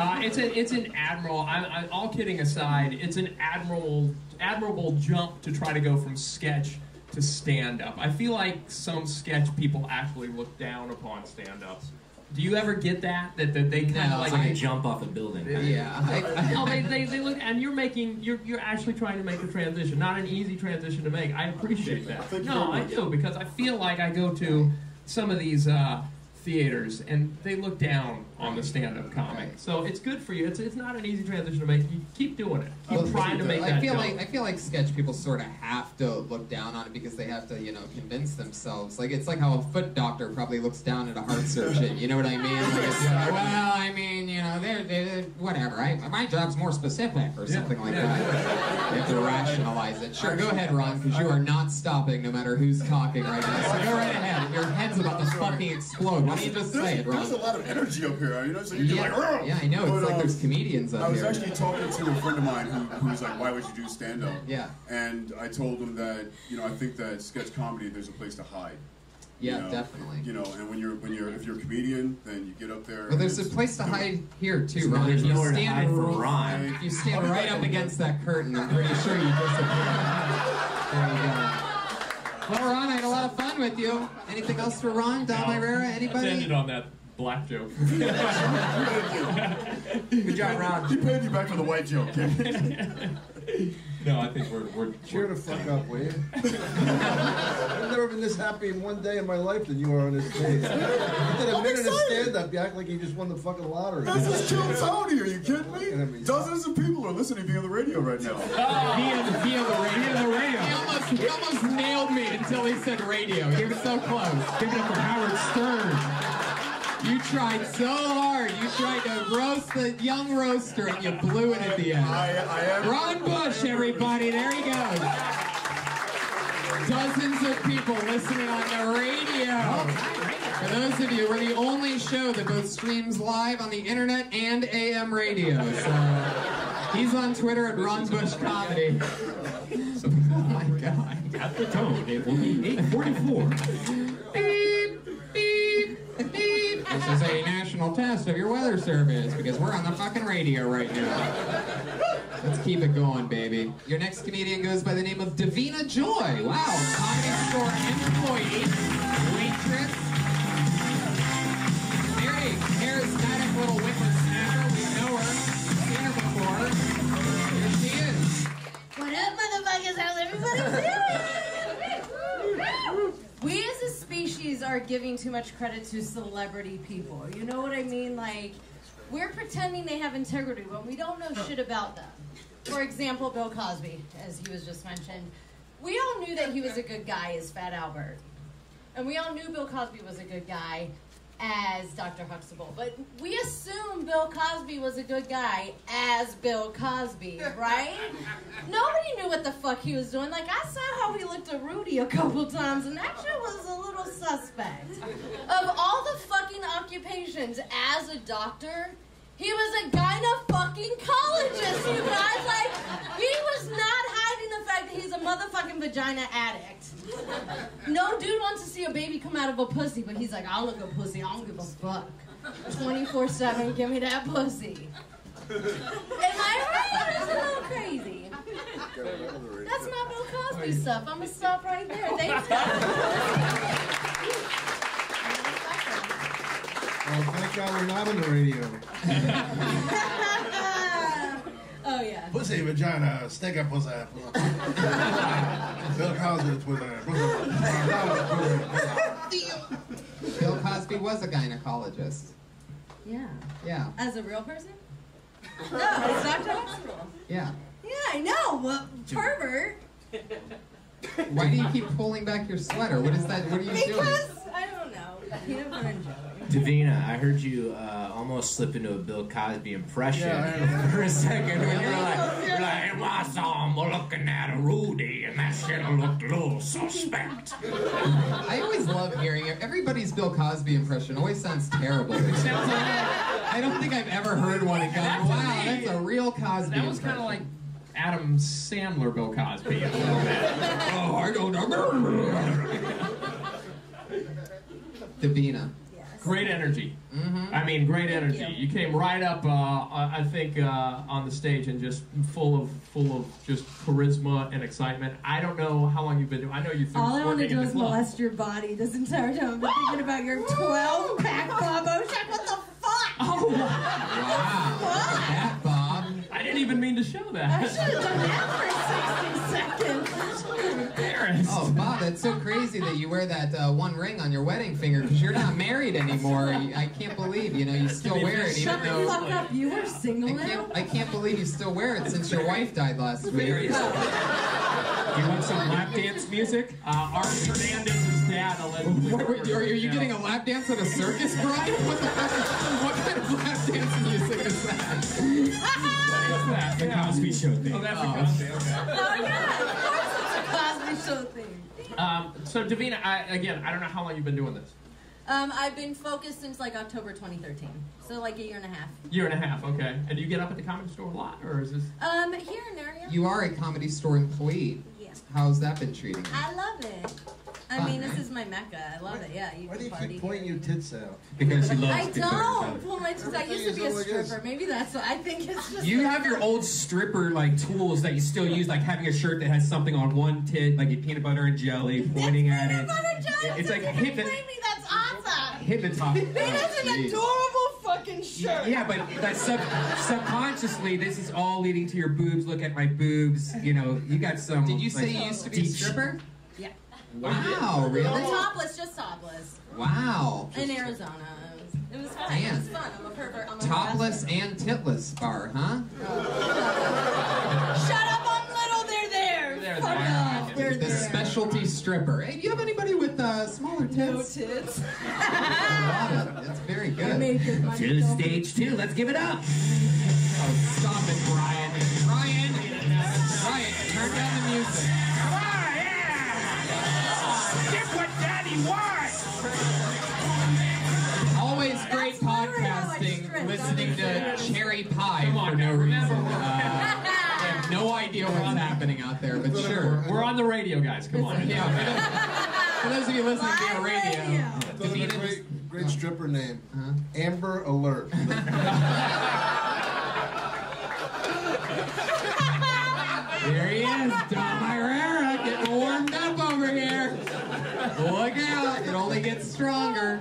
Uh, it's a, it's an admirable. I, I, all kidding aside, it's an admirable admirable jump to try to go from sketch to stand up. I feel like some sketch people actually look down upon stand ups. Do you ever get that that, that they kind No, of It's like? like a jump off a building. Yeah. I, I, no, they, they, they look, and you're making, you're, you're actually trying to make a transition, not an easy transition to make. I appreciate that. No, I do, because I feel like I go to some of these uh, theaters and they look down on the stand-up comic. So it's good for you. It's, it's not an easy transition to make. You keep doing it. Keep Well, trying to make I that feel jump. like I feel like sketch people sort of have to look down on it because they have to, you know, convince themselves. Like it's like how a foot doctor probably looks down at a heart surgeon. You know what I mean? Like it's [LAUGHS] well, I mean, you know, they're, they're whatever. I, my job's more specific or something like yeah. that. You have to rationalize it. Sure, go ahead, Ron, because you are not stopping no matter who's talking right now. So go right ahead. Your head's about to fucking explode. Why don't you just say it, Ron? there's a lot of energy up here, you know. So you're like, Yeah, yeah, I know. It's like um, there's comedians Up there. I up was here. actually talking to a friend of mine who, who was like, "Why would you do stand up?" Yeah. And I told him that you know I think that sketch comedy there's a place to hide. you Yeah, know? definitely. You know, and when you're when you're if you're a comedian, then you get up there. Well, there's a place to hide here too, Ron. there's If you nowhere to stand hide from Ron. If you stand right up against that curtain, I'm pretty sure you disappear. There you go. Well, Ron, I had a lot of fun with you. Anything else for Ron, Dom Irrera, Let's end anybody? it on that black joke. Good job, Ron. He paid you back for the white joke. [LAUGHS] no, I think we're we're. Cheer the fuck up, will you? I've never been this happy in one day in my life than you are on this stage. [LAUGHS] You did a minute of stand stand up, you act like you just won the fucking lottery. This is Kill Tony. Are you kidding me? Dozens of people are listening via the radio right now. [LAUGHS] Via, via the radio. Via the radio. He almost, he almost nailed me until he said radio. He was so close. Give it up for Howard Stern. You tried so hard. You tried to roast the young roaster, and you blew it at the end. I, I am. Ron Bush, everybody. There he goes. Dozens of people listening on the radio. For those of you, we're the only show that both streams live on the internet and AM radio. So he's on Twitter at Ron Bush Comedy. [LAUGHS] Oh my God. At the tone, it will be 844. Is a national test of your weather service because we're on the fucking radio right now. Let's keep it going, baby. Your next comedian goes by the name of Davina Joy. Wow, comedy store employee, waitress, very charismatic little whippersnapper. We know her, seen her before. Here she is. What up, motherfuckers? How's everybody doing? [LAUGHS] we as a species are giving too much credit to celebrity people. You know what I mean? Like, we're pretending they have integrity when we don't know shit about them. For example, Bill Cosby, as he was just mentioned. We all knew that he was a good guy as Fat Albert. And we all knew Bill Cosby was a good guy as Dr. Huxtable. But we assumed Bill Cosby was a good guy as Bill Cosby, right? [LAUGHS] Nobody knew what the fuck he was doing. Like, I saw how he looked at Rudy a couple times, and that shit was a little suspect. Of all the fucking occupations as a doctor, he was a guy gynecologist, you guys. Like, he was not hiding the fact that he's a motherfucking vagina addict. No dude wants to see a baby come out of a pussy, but he's like, I'll look a pussy, I don't give a fuck. 24 7, give me that pussy. Am I right? That's a little crazy. That's not Bill Cosby stuff. I'm gonna stop right there. Thanks, Well, thank God we're not on the radio. [LAUGHS] oh, yeah. Pussy, vagina, stick up, pussy. Bill Cosby, pussy. Bill Cosby was a gynecologist. Yeah. Yeah. As a real person? No, it's Dr. Huxtable. Yeah. Yeah, I know. Well, pervert. Why do you keep pulling back your sweater? What is that? What are you doing? Because, I don't know. Peanut butter and jelly. Davina, I heard you uh, almost slip into a Bill Cosby impression Yeah, [LAUGHS] for a second when you were like, you're like, "Hey, I saw him looking at a Rudy, and that shit looked a little suspect. I always love hearing it. Everybody's Bill Cosby impression always sounds terrible. It sounds like I don't think I've ever heard one and gone, wow, that's a real Cosby. That was kind of like Adam Sandler, Bill Cosby. [LAUGHS] oh, I don't know. Davina. Great energy. Mm-hmm. I mean, great energy. You. came right up, uh, I think, uh, on the stage and just full of full of just charisma and excitement. I don't know how long you've been doing. I know you've been All I want to do is club. molest your body this entire time. I've been thinking about your 12 pack Bob. What the fuck? Oh, wow. That Bob. I didn't even mean to show that. I that. should have done that for 60 seconds. I'm embarrassed. Oh, Bob, that's so crazy that you wear that uh, one ring on your wedding finger because you're not married anymore. [LAUGHS] I can't believe, you know, you still wear it even Shut the fuck up. You were single I can't, I can't believe you still wear it since your wife died last week. You want some lap dance music? Uh, Art Hernandez's dad allegedly. What, were- are, are you getting a lap dance at a circus, Brian? What the fuck? What kind of lap dance music is that? [LAUGHS] The Cosby Show thing. Oh, that's a Cosby. Okay. [LAUGHS] Oh, yeah. Of course it's a Cosby Show thing. Um, so, Davina, I, again, I don't know how long you've been doing this. Um, I've been focused since like October 2013. So like a year and a half. Year and a half, okay. And do you get up at the comedy store a lot, or is this? Um, here and there, yeah. You are a comedy store employee. Yeah. How's that been treating you? I love it. I mean, this is my mecca. I love it. Yeah, you Why do you keep pointing your tits out? Because she loves I don't pull my tits. I used to be a all it is. stripper. Maybe that's what I think it's just. You like- have your old stripper like tools that you still use, like having a shirt that has something on one tit, like a peanut butter and jelly, pointing at Peanut it. butter jelly. It's like Don't hit the blame me. That's awesome. hit the top. It is an adorable fucking shirt. Yeah, but that sub subconsciously, this is all leading to your boobs. Look at my boobs. You know, you got some. Did you say like, you used to be a deep- stripper? Yeah. Wow, The really? topless, just topless. Wow. In Arizona. It was, it was fun. It was fun. I'm a pervert. I'm a topless and titless bar, huh? [LAUGHS] Shut up! I'm little. They're there. They're Fuck off. They're The there. specialty stripper. Hey, do you have anybody with uh, smaller No tits? tits. That's very good. made good money. To the stage two. Let's give it up. [LAUGHS] Oh, stop it, Brian. Brian, Brian, turn down the music. Get what daddy wants! Always great podcasting, listening to Cherry Pie for no reason. Uh, I [LAUGHS] have no idea what's happening out there, but sure. We're on the radio, guys. Come on. Yeah, for those, of you listening via radio, Thought of a great, great stripper name. Uh-huh. Amber Alert. [LAUGHS] [LAUGHS] there he is, Dom Irrera, getting warmed up over here. It only gets stronger.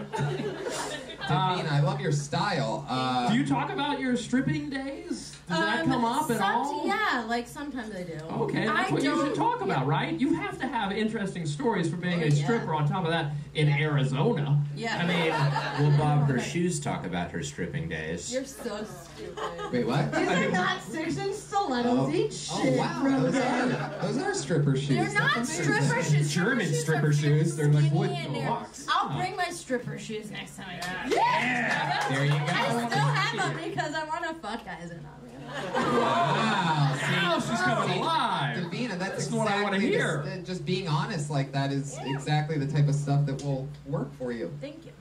Davina, I love your style. Uh, Do you talk about your stripping days? Does that Um, come up at some- all? Yeah, like sometimes I do. Okay, that's I what you don't- should talk about, right? You have to have interesting stories for being Oh, a yeah. stripper. On top of that, in Arizona. Yeah. I mean, [LAUGHS] Will Bob her shoes talk about her stripping days? You're so stupid. Wait, what? These are not six inch stilettos. Eat Oh wow, those are, those are stripper shoes. They're not amazing. stripper shoes. German shoes stripper are shoes. They're like skinny wood blocks. I'll bring my stripper shoes next time I come. Yeah! There you go. I still have them because I want to fuck guys in them. Wow. See, Now she's coming see, alive. Davina, that's That's what I wanna hear. this- uh, just being honest like that is exactly the type of stuff that will work for you. Thank you.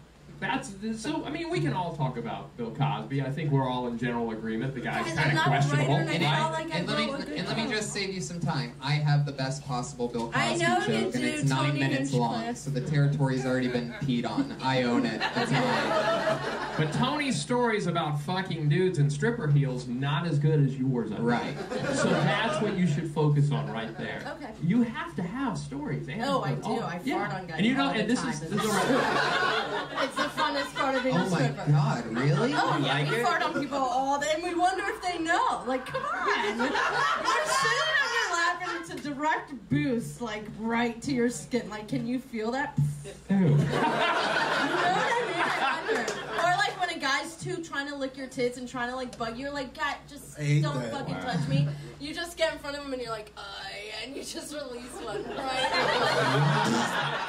That's so. I mean, we can all talk about Bill Cosby. I think we're all in general agreement. The guy's Guys, kind of not writer questionable. and I And, like and let me and let me just save you some time. I have the best possible Bill Cosby I know joke, you and it's nine Tony minutes long, Hinchcliffe. so the territory's already been peed on. I own it. It's mine. But Tony's stories about fucking dudes and stripper heels not as good as yours. I think. Right. So that's what you should focus on right there. Okay. You have to have stories. and- Oh, I do. oh, I yeah. fart on guys And you know, all the and this time. is this is a [LAUGHS] [LAUGHS] It's the funnest part of being a Oh my. God! Really? Oh You yeah, like we it? fart on people all day, and we wonder if they know. Like, come on, [LAUGHS] you're sitting on your lap, and it's a direct boost, like right to your skin. Like, can you feel that? You know what I mean? I wonder. Or like when a guy's too trying to lick your tits and trying to like bug you, you're like, God, just don't that. fucking Wow. touch me. You just get in front of him and you're like, uh, and you just release one, right?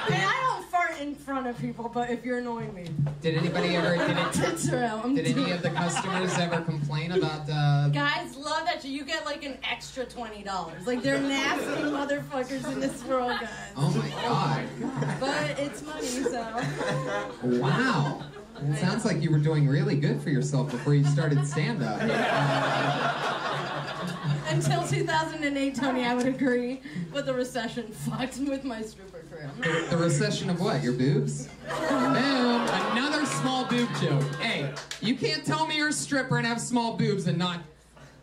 [LAUGHS] and I don't [LAUGHS] fart in front of people, but if you're annoying me, Did anybody ever? Did, it, [LAUGHS] tits are out. I'm did any of the customers ever complain about? Uh, Guys love that you. You get like an extra twenty dollars. Like they're nasty motherfuckers in this world, guys. oh my God! But it's money, so. Wow. It sounds like you were doing really good for yourself before you started stand up. [LAUGHS] Until 2008, Tony, I would agree. But the recession fucked with my stripper career. The, the recession of what? Your boobs? Boom! Another small boob joke. Hey, you can't tell me you're a stripper and have small boobs and not.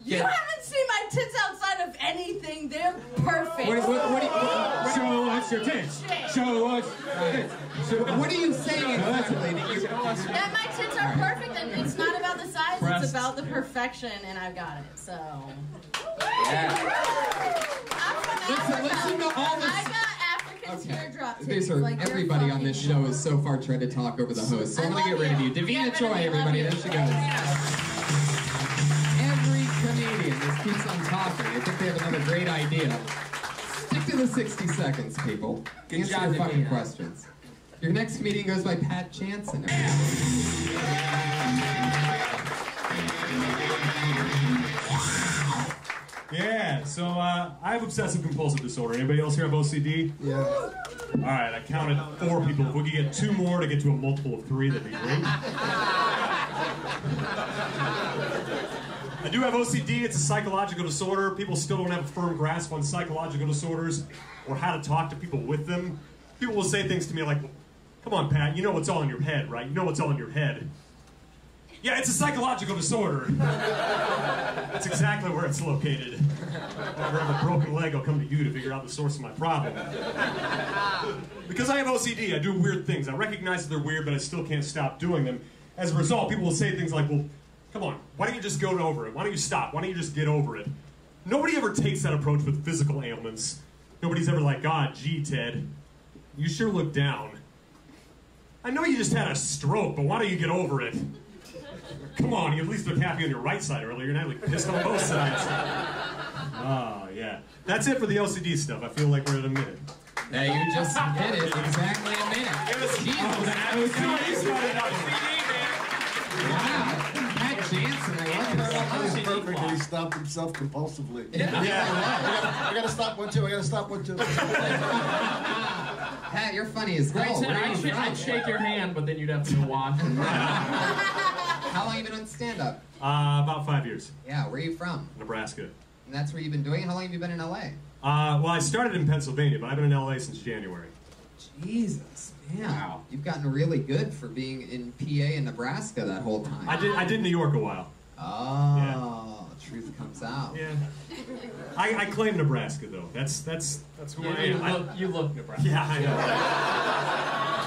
You haven't seen my tits outside of anything. They're perfect. What, what, what, do you- what, Show us your tits. Show us. what, what are you saying exactly? That you, That my tits are perfect, and it's not about the size. Breasts. It's about the perfection, and I've got it. So. listen, listen to all I this. got African teardrop titties. These are like everybody on this show is so far trying to talk over the host. So I'm gonna get love rid of you. you. Davina Get of Joy, me. Love everybody. you. There she goes. Every comedian just keeps on talking. I think they have another great idea. Stick to the 60 seconds, people. Good Answer job, your fucking Davina. questions. Your next comedian goes by Pat Jansen. Yeah, so uh, I have obsessive compulsive disorder. Anybody else here have OCD? Yeah. All right, I counted four people. If we could get two more to get to a multiple of three, that'd be great. [LAUGHS] I do have OCD. It's a psychological disorder. People still don't have a firm grasp on psychological disorders or how to talk to people with them. People will say things to me like, "Come on, Pat, you know what's all in your head, right? You know what's all in your head." Yeah, it's a psychological disorder. That's exactly where it's located. If I have a broken leg, I'll come to you to figure out the source of my problem. Because I have OCD, I do weird things. I recognize that they're weird, but I still can't stop doing them. As a result, people will say things like, well, come on, why don't you just go over it? Why don't you stop? Why don't you just get over it? Nobody ever takes that approach with physical ailments. Nobody's ever like, God, gee, Ted, you sure look down. I know you just had a stroke, but why don't you get over it? Come on, you at least look happy on your right side earlier. You're not like pissed on both sides. Oh yeah, that's it for the OCD stuff. I feel like we're at a minute. Yeah, you just did it exactly a minute. It oh, was Jesus. Wow. Pat Jansen, I love That this. He stopped himself compulsively. Yeah. I, gotta, I gotta stop one too. I gotta stop one too. Pat, you're funny as hell. Great set. I'd, sh- I'd shake your hand, but then you'd have to go watch. [LAUGHS] How long have you been on stand-up? Uh, about five years. Yeah, where are you from? Nebraska. And that's where you've been doing? it? How long have you been in LA? Uh, well, I started in Pennsylvania, but I've been in LA since January. Jesus, man. You've gotten really good for being in PA and Nebraska that whole time. I did. I did New York a while. Oh, truth comes out. Yeah. I, I claim Nebraska though. That's that's that's who You, I you am. I- look, you look Nebraska. yeah, I know.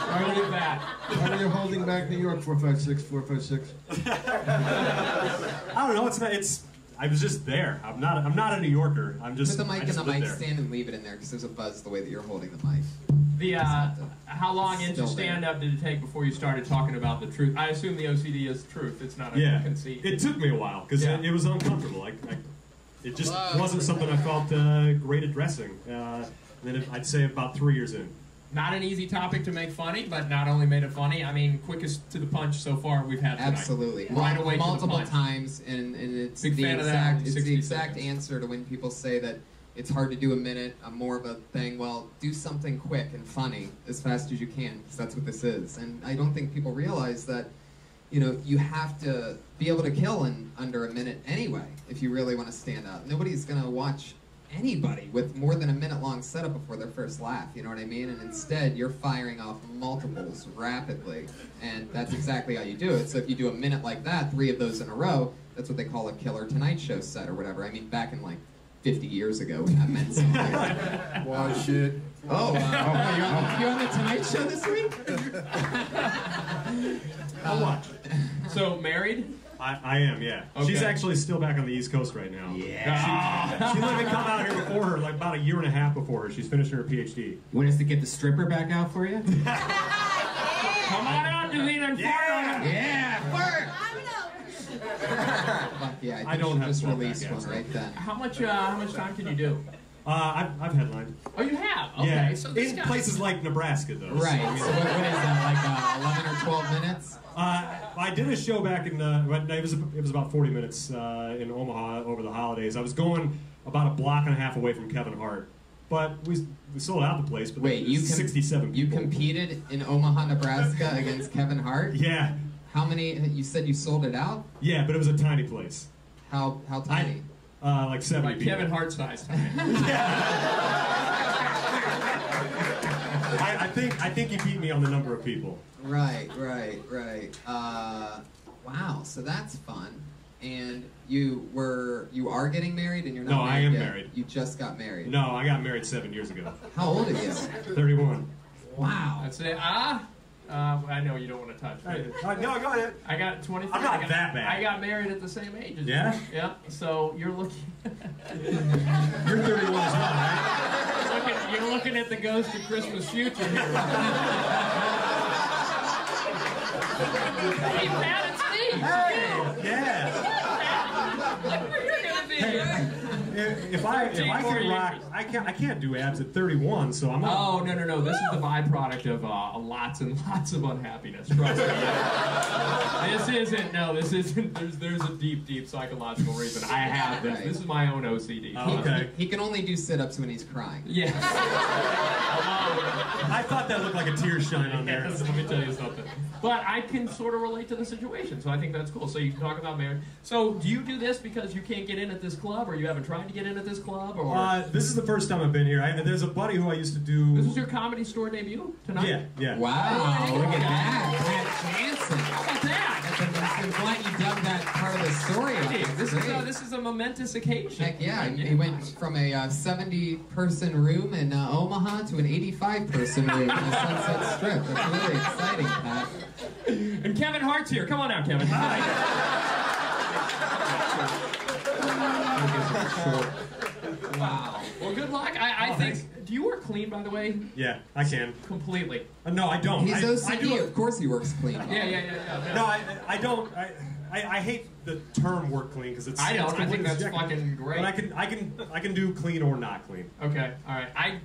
Right with that. Why are you holding back New York? Four five six four five six. I don't know. It's not. It's. I was just there. I'm not. I'm not a New Yorker. I'm just. Put the mic in the mic there. stand and leave it in there because there's a buzz the way that you're holding the mic. The uh, how long into stand up did it take before you started talking about the truth? I assume the OCD is truth. It's not a Yeah. conceit. It took me a while because Yeah. it, it was uncomfortable. I, I, it just wasn't something I felt uh, great addressing. Uh, and then it, I'd say about three years in. Not an easy topic to make funny, but not only made it funny. I mean, quickest to the punch so far we've had tonight. Absolutely. Right Mul- away to the multiple punch. times, and, and it's Big the fan of that exact it's the exact seconds. answer to when people say that it's hard to do a minute, I'm more of a thing. Well, do something quick and funny as fast as you can, because that's what this is. And I don't think people realize that. You know, you have to be able to kill in under a minute anyway if you really want to stand out. Nobody's gonna watch anybody with more than a minute long setup before their first laugh. You know what I mean? And instead, you're firing off multiples rapidly, and that's exactly how you do it. So if you do a minute like that, three of those in a row, that's what they call a killer Tonight Show set or whatever. I mean, back in like 50 years ago, when that meant something. [LAUGHS] Wash it. Oh, wow. you, on, you on the Tonight Show this week? I'll watch. So married? I, I am, yeah. She's actually still back on the East Coast right now. Yeah. She, she literally come out here before her, like about a year and a half before her. She's finishing her PhD. You want us to get the stripper back out for you? [LAUGHS] Come on out, Davina and Yeah. Yeah, fart! Fuck yeah, I, think I don't have just 12 released one right then. How much? Uh, how much time can you do? Uh, I've, I've headlined. Oh, you have. Okay. yeah, So this in guy- places like Nebraska, though. so, Right, I mean, so what, what is that, like uh, 11 or 12 minutes? Uh, I did a show back in uh, it was it was about 40 minutes uh, in Omaha over the holidays. I was going about a block and a half away from Kevin Hart, but we, we sold out the place. But Wait, you com- 67 You people. competed in Omaha, Nebraska against Kevin Hart? Yeah, How many, you said you sold it out? yeah, but it was a tiny place, How, how tiny? uh, like 70 like people. Kevin Hart size. [LAUGHS] [LAUGHS] I, I think I think he beat me on the number of people. Right, right, right. Uh, wow, so that's fun. And you were, you are getting married and you're not No, I am yet. married. You just got married. No, I got married seven years ago. How old are you? 31. Wow. That's it. Ah. Uh, I know you don't want to touch. Hey, me. no, go ahead. I got 23. I'm not I got, that bad. I got married at the same age as Yeah? you. Yeah. So you're looking. [LAUGHS] You're 31 as well, right? you're, looking you're looking at the ghost of Christmas future here. [LAUGHS] hey, Pat, it's me. Yeah. You're [LAUGHS] gonna be. If, if I if I can rock, I can't I can't do abs at 31, so I'm not. Oh no no no! This is the byproduct of uh, lots and [LAUGHS] lots of unhappiness. Trust me. this isn't no. This isn't. There's there's a deep deep psychological reason. I have this. Right. This is my own OCD. Oh, okay. He can only do sit-ups when he's crying. Yes. [LAUGHS] I thought that looked like a tear shine on there. Yes, let me tell you something. But I can sort of relate to the situation, so I think that's cool. So you can talk about marriage. So do you do this because you can't get in at this club, or you haven't tried to get in at this club, or Uh, this is the first time I've been here. I, there's a buddy who I used to do. this is your comedy store debut tonight? yeah, yeah. Wow, Hey, look at that. Pat Janssen. How about that? I'm glad you dug that part of the story up. Hey, this is a, this is a momentous occasion. Heck yeah, he went from a uh, 70 person room in uh, Omaha to an 85 person room in the Sunset Strip. That's really exciting, Pat. And Kevin Hart's here. Come on out, Kevin. Wow. Well, good luck. I, I Oh, think. thanks. do you work clean, by the way? Yeah, I can. Completely. Uh, no, I don't. He's I, OCD. I do Of course he works clean. Yeah, yeah, yeah, yeah. yeah. No, I, I don't. I, I, I hate the term "work clean" because it's. I don't. it's I think that's subjective. fucking great. But I can, I can, I can do clean or not clean. Okay, all right. I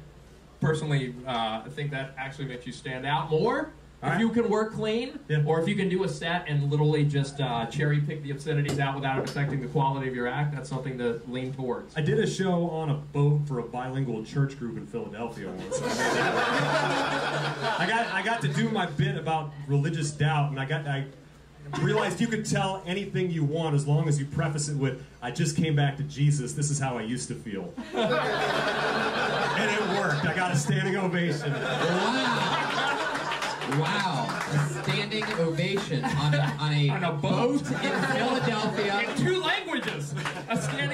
personally uh, think that actually makes you stand out more. All if right. you can work clean, Yeah. or if you can do a set and literally just uh, cherry pick the obscenities out without it affecting the quality of your act, that's something to lean towards. I did a show on a boat for a bilingual church group in Philadelphia once. [LAUGHS] I got I got to do my bit about religious doubt, and I got I realized you could tell anything you want as long as you preface it with "I just came back to Jesus. This is how I used to feel," [LAUGHS] and it worked. I got a standing ovation. Wow. Wow. A standing ovation on a, on a, [LAUGHS] On a boat. in Philadelphia. In two languages, a standing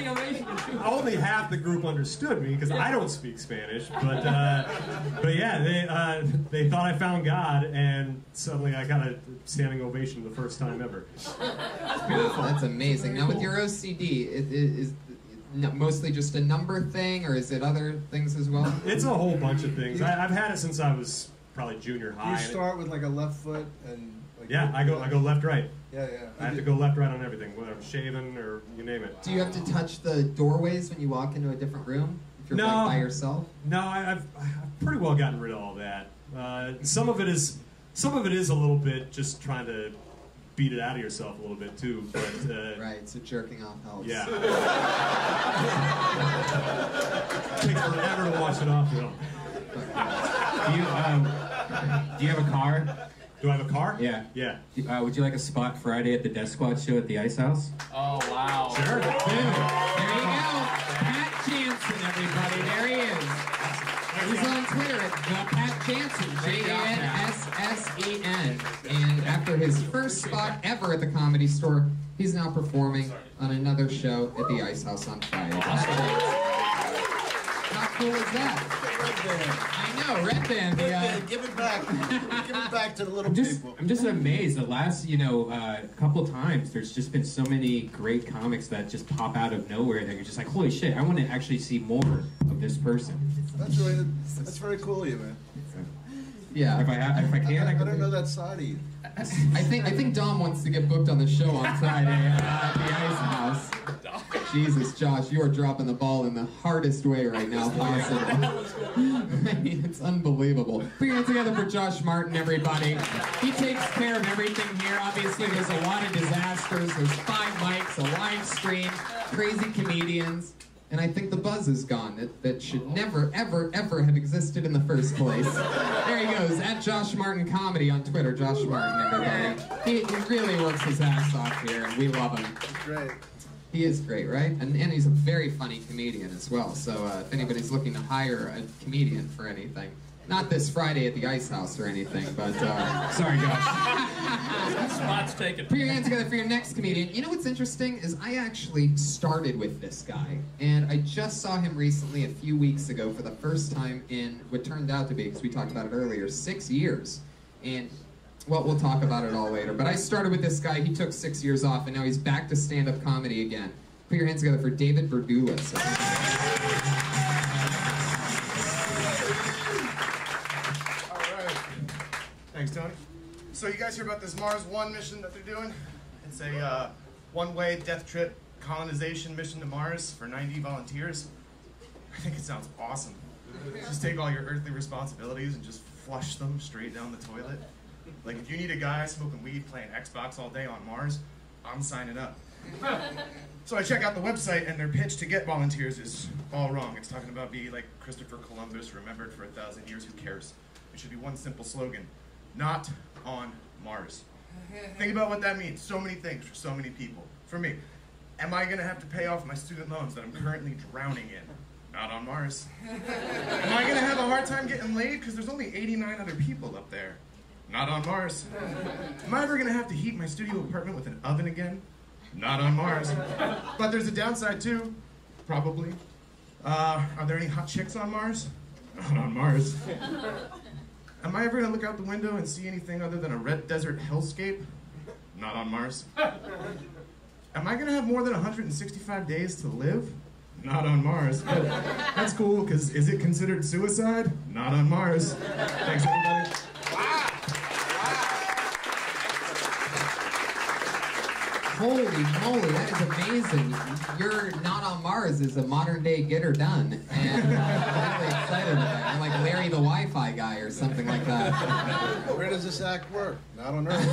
ovation. In two. Only half the group understood me because I don't speak Spanish, but uh, but yeah, they uh, they thought I found God, and suddenly I got a standing ovation the first time ever. That's amazing. Now, with your OCD, it, it, is it mostly just a number thing, or is it other things as well? It's a whole bunch of things. I, I've had it since I was probably junior high. You start with like a left foot and. Like, yeah, I go I go left right. Yeah, yeah. I have to go left right on everything, whether I'm shaving or you name it. Do you have to touch the doorways when you walk into a different room? If you're No. like by yourself? No, I, I've, I've pretty well gotten rid of all that. Uh, some of it is some of it is a little bit just trying to beat it out of yourself a little bit too. But uh, Right, so jerking off helps. yeah, takes forever to wash it off. Though. Do you, um, do you have a car? Do I have a car? Yeah. Yeah. Uh, would you like a spot Friday at the Death Squad show at the Ice House? Oh wow. Sure. There you go. Pat Janssen, everybody. There he is. He's on Twitter at the Pat Janssen, J-A-N-S-S-E-N. And after his first spot ever at the Comedy Store, he's now performing on another show at the Ice House on Friday. How cool is that? I know, Redban. The, uh, Give it back. [LAUGHS] Give it back to the little I'm just, people. I'm just amazed. The last, you know, uh, couple times, there's just been so many great comics that just pop out of nowhere that you're just like, holy shit, I want to actually see more of this person. That's really that's very cool of you, man. Yeah. If I, ha- if I can, I, I can. don't know that side of you. I think I think Dom wants to get booked on the show on Friday uh, at the Ice House. Jesus, Josh, you are dropping the ball in the hardest way right now possible. I mean, it's unbelievable. Put your hands together for Josh Martin, everybody. He takes care of everything here. Obviously, there's a lot of disasters. There's five mics, a live stream, crazy comedians. And I think the buzz is gone. That, that should never, ever, ever have existed in the first place. [LAUGHS] There he goes, at Josh Martin Comedy on Twitter. Josh Martin, everybody. He, he really works his ass off here, and we love him. Great. He is great, right? And, and he's a very funny comedian as well. So uh, if anybody's looking to hire a comedian for anything, not this Friday at the Ice House or anything, but uh, Sorry, Josh. [LAUGHS] Spot's taken. put your hands together for your next comedian. You know what's interesting is I actually started with this guy, and I just saw him recently a few weeks ago for the first time in what turned out to be, because we talked about it earlier, six years. And well, we'll talk about it all later. But I started with this guy. He took six years off, and now he's back to stand-up comedy again. Put your hands together for David Verdulis. Thanks, Tony. So you guys hear about this Mars One mission that they're doing? It's a uh, one-way death trip colonization mission to Mars for 90 volunteers. I think it sounds awesome. Just take all your earthly responsibilities and just flush them straight down the toilet. Like if you need a guy smoking weed playing Xbox all day on Mars, I'm signing up. [LAUGHS] So I check out the website, and their pitch to get volunteers is all wrong. It's talking about being like Christopher Columbus, remembered for a thousand years. Who cares? It should be one simple slogan: "Not on Mars." Think about what that means. So many things for so many people. For me, am I gonna have to pay off my student loans that I'm currently drowning in? Not on Mars. am I gonna have a hard time getting laid because there's only 89 other people up there? Not on Mars. Am I ever gonna have to heat my studio apartment with an oven again? Not on Mars. But there's a downside too, probably. Uh, are there any hot chicks on Mars? Not on Mars. Am I ever gonna look out the window and see anything other than a red desert hellscape? Not on Mars. [LAUGHS] Am I gonna have more than 165 days to live? Not on Mars. But that's cool, because is it considered suicide? Not on Mars. Thanks, everybody. Holy moly, that is amazing. You're not on Mars is a modern day get her done. And uh, I'm really excited about it. I'm like Larry the Wi Fi guy or something like that. Where does this act work? Not on Earth. [LAUGHS]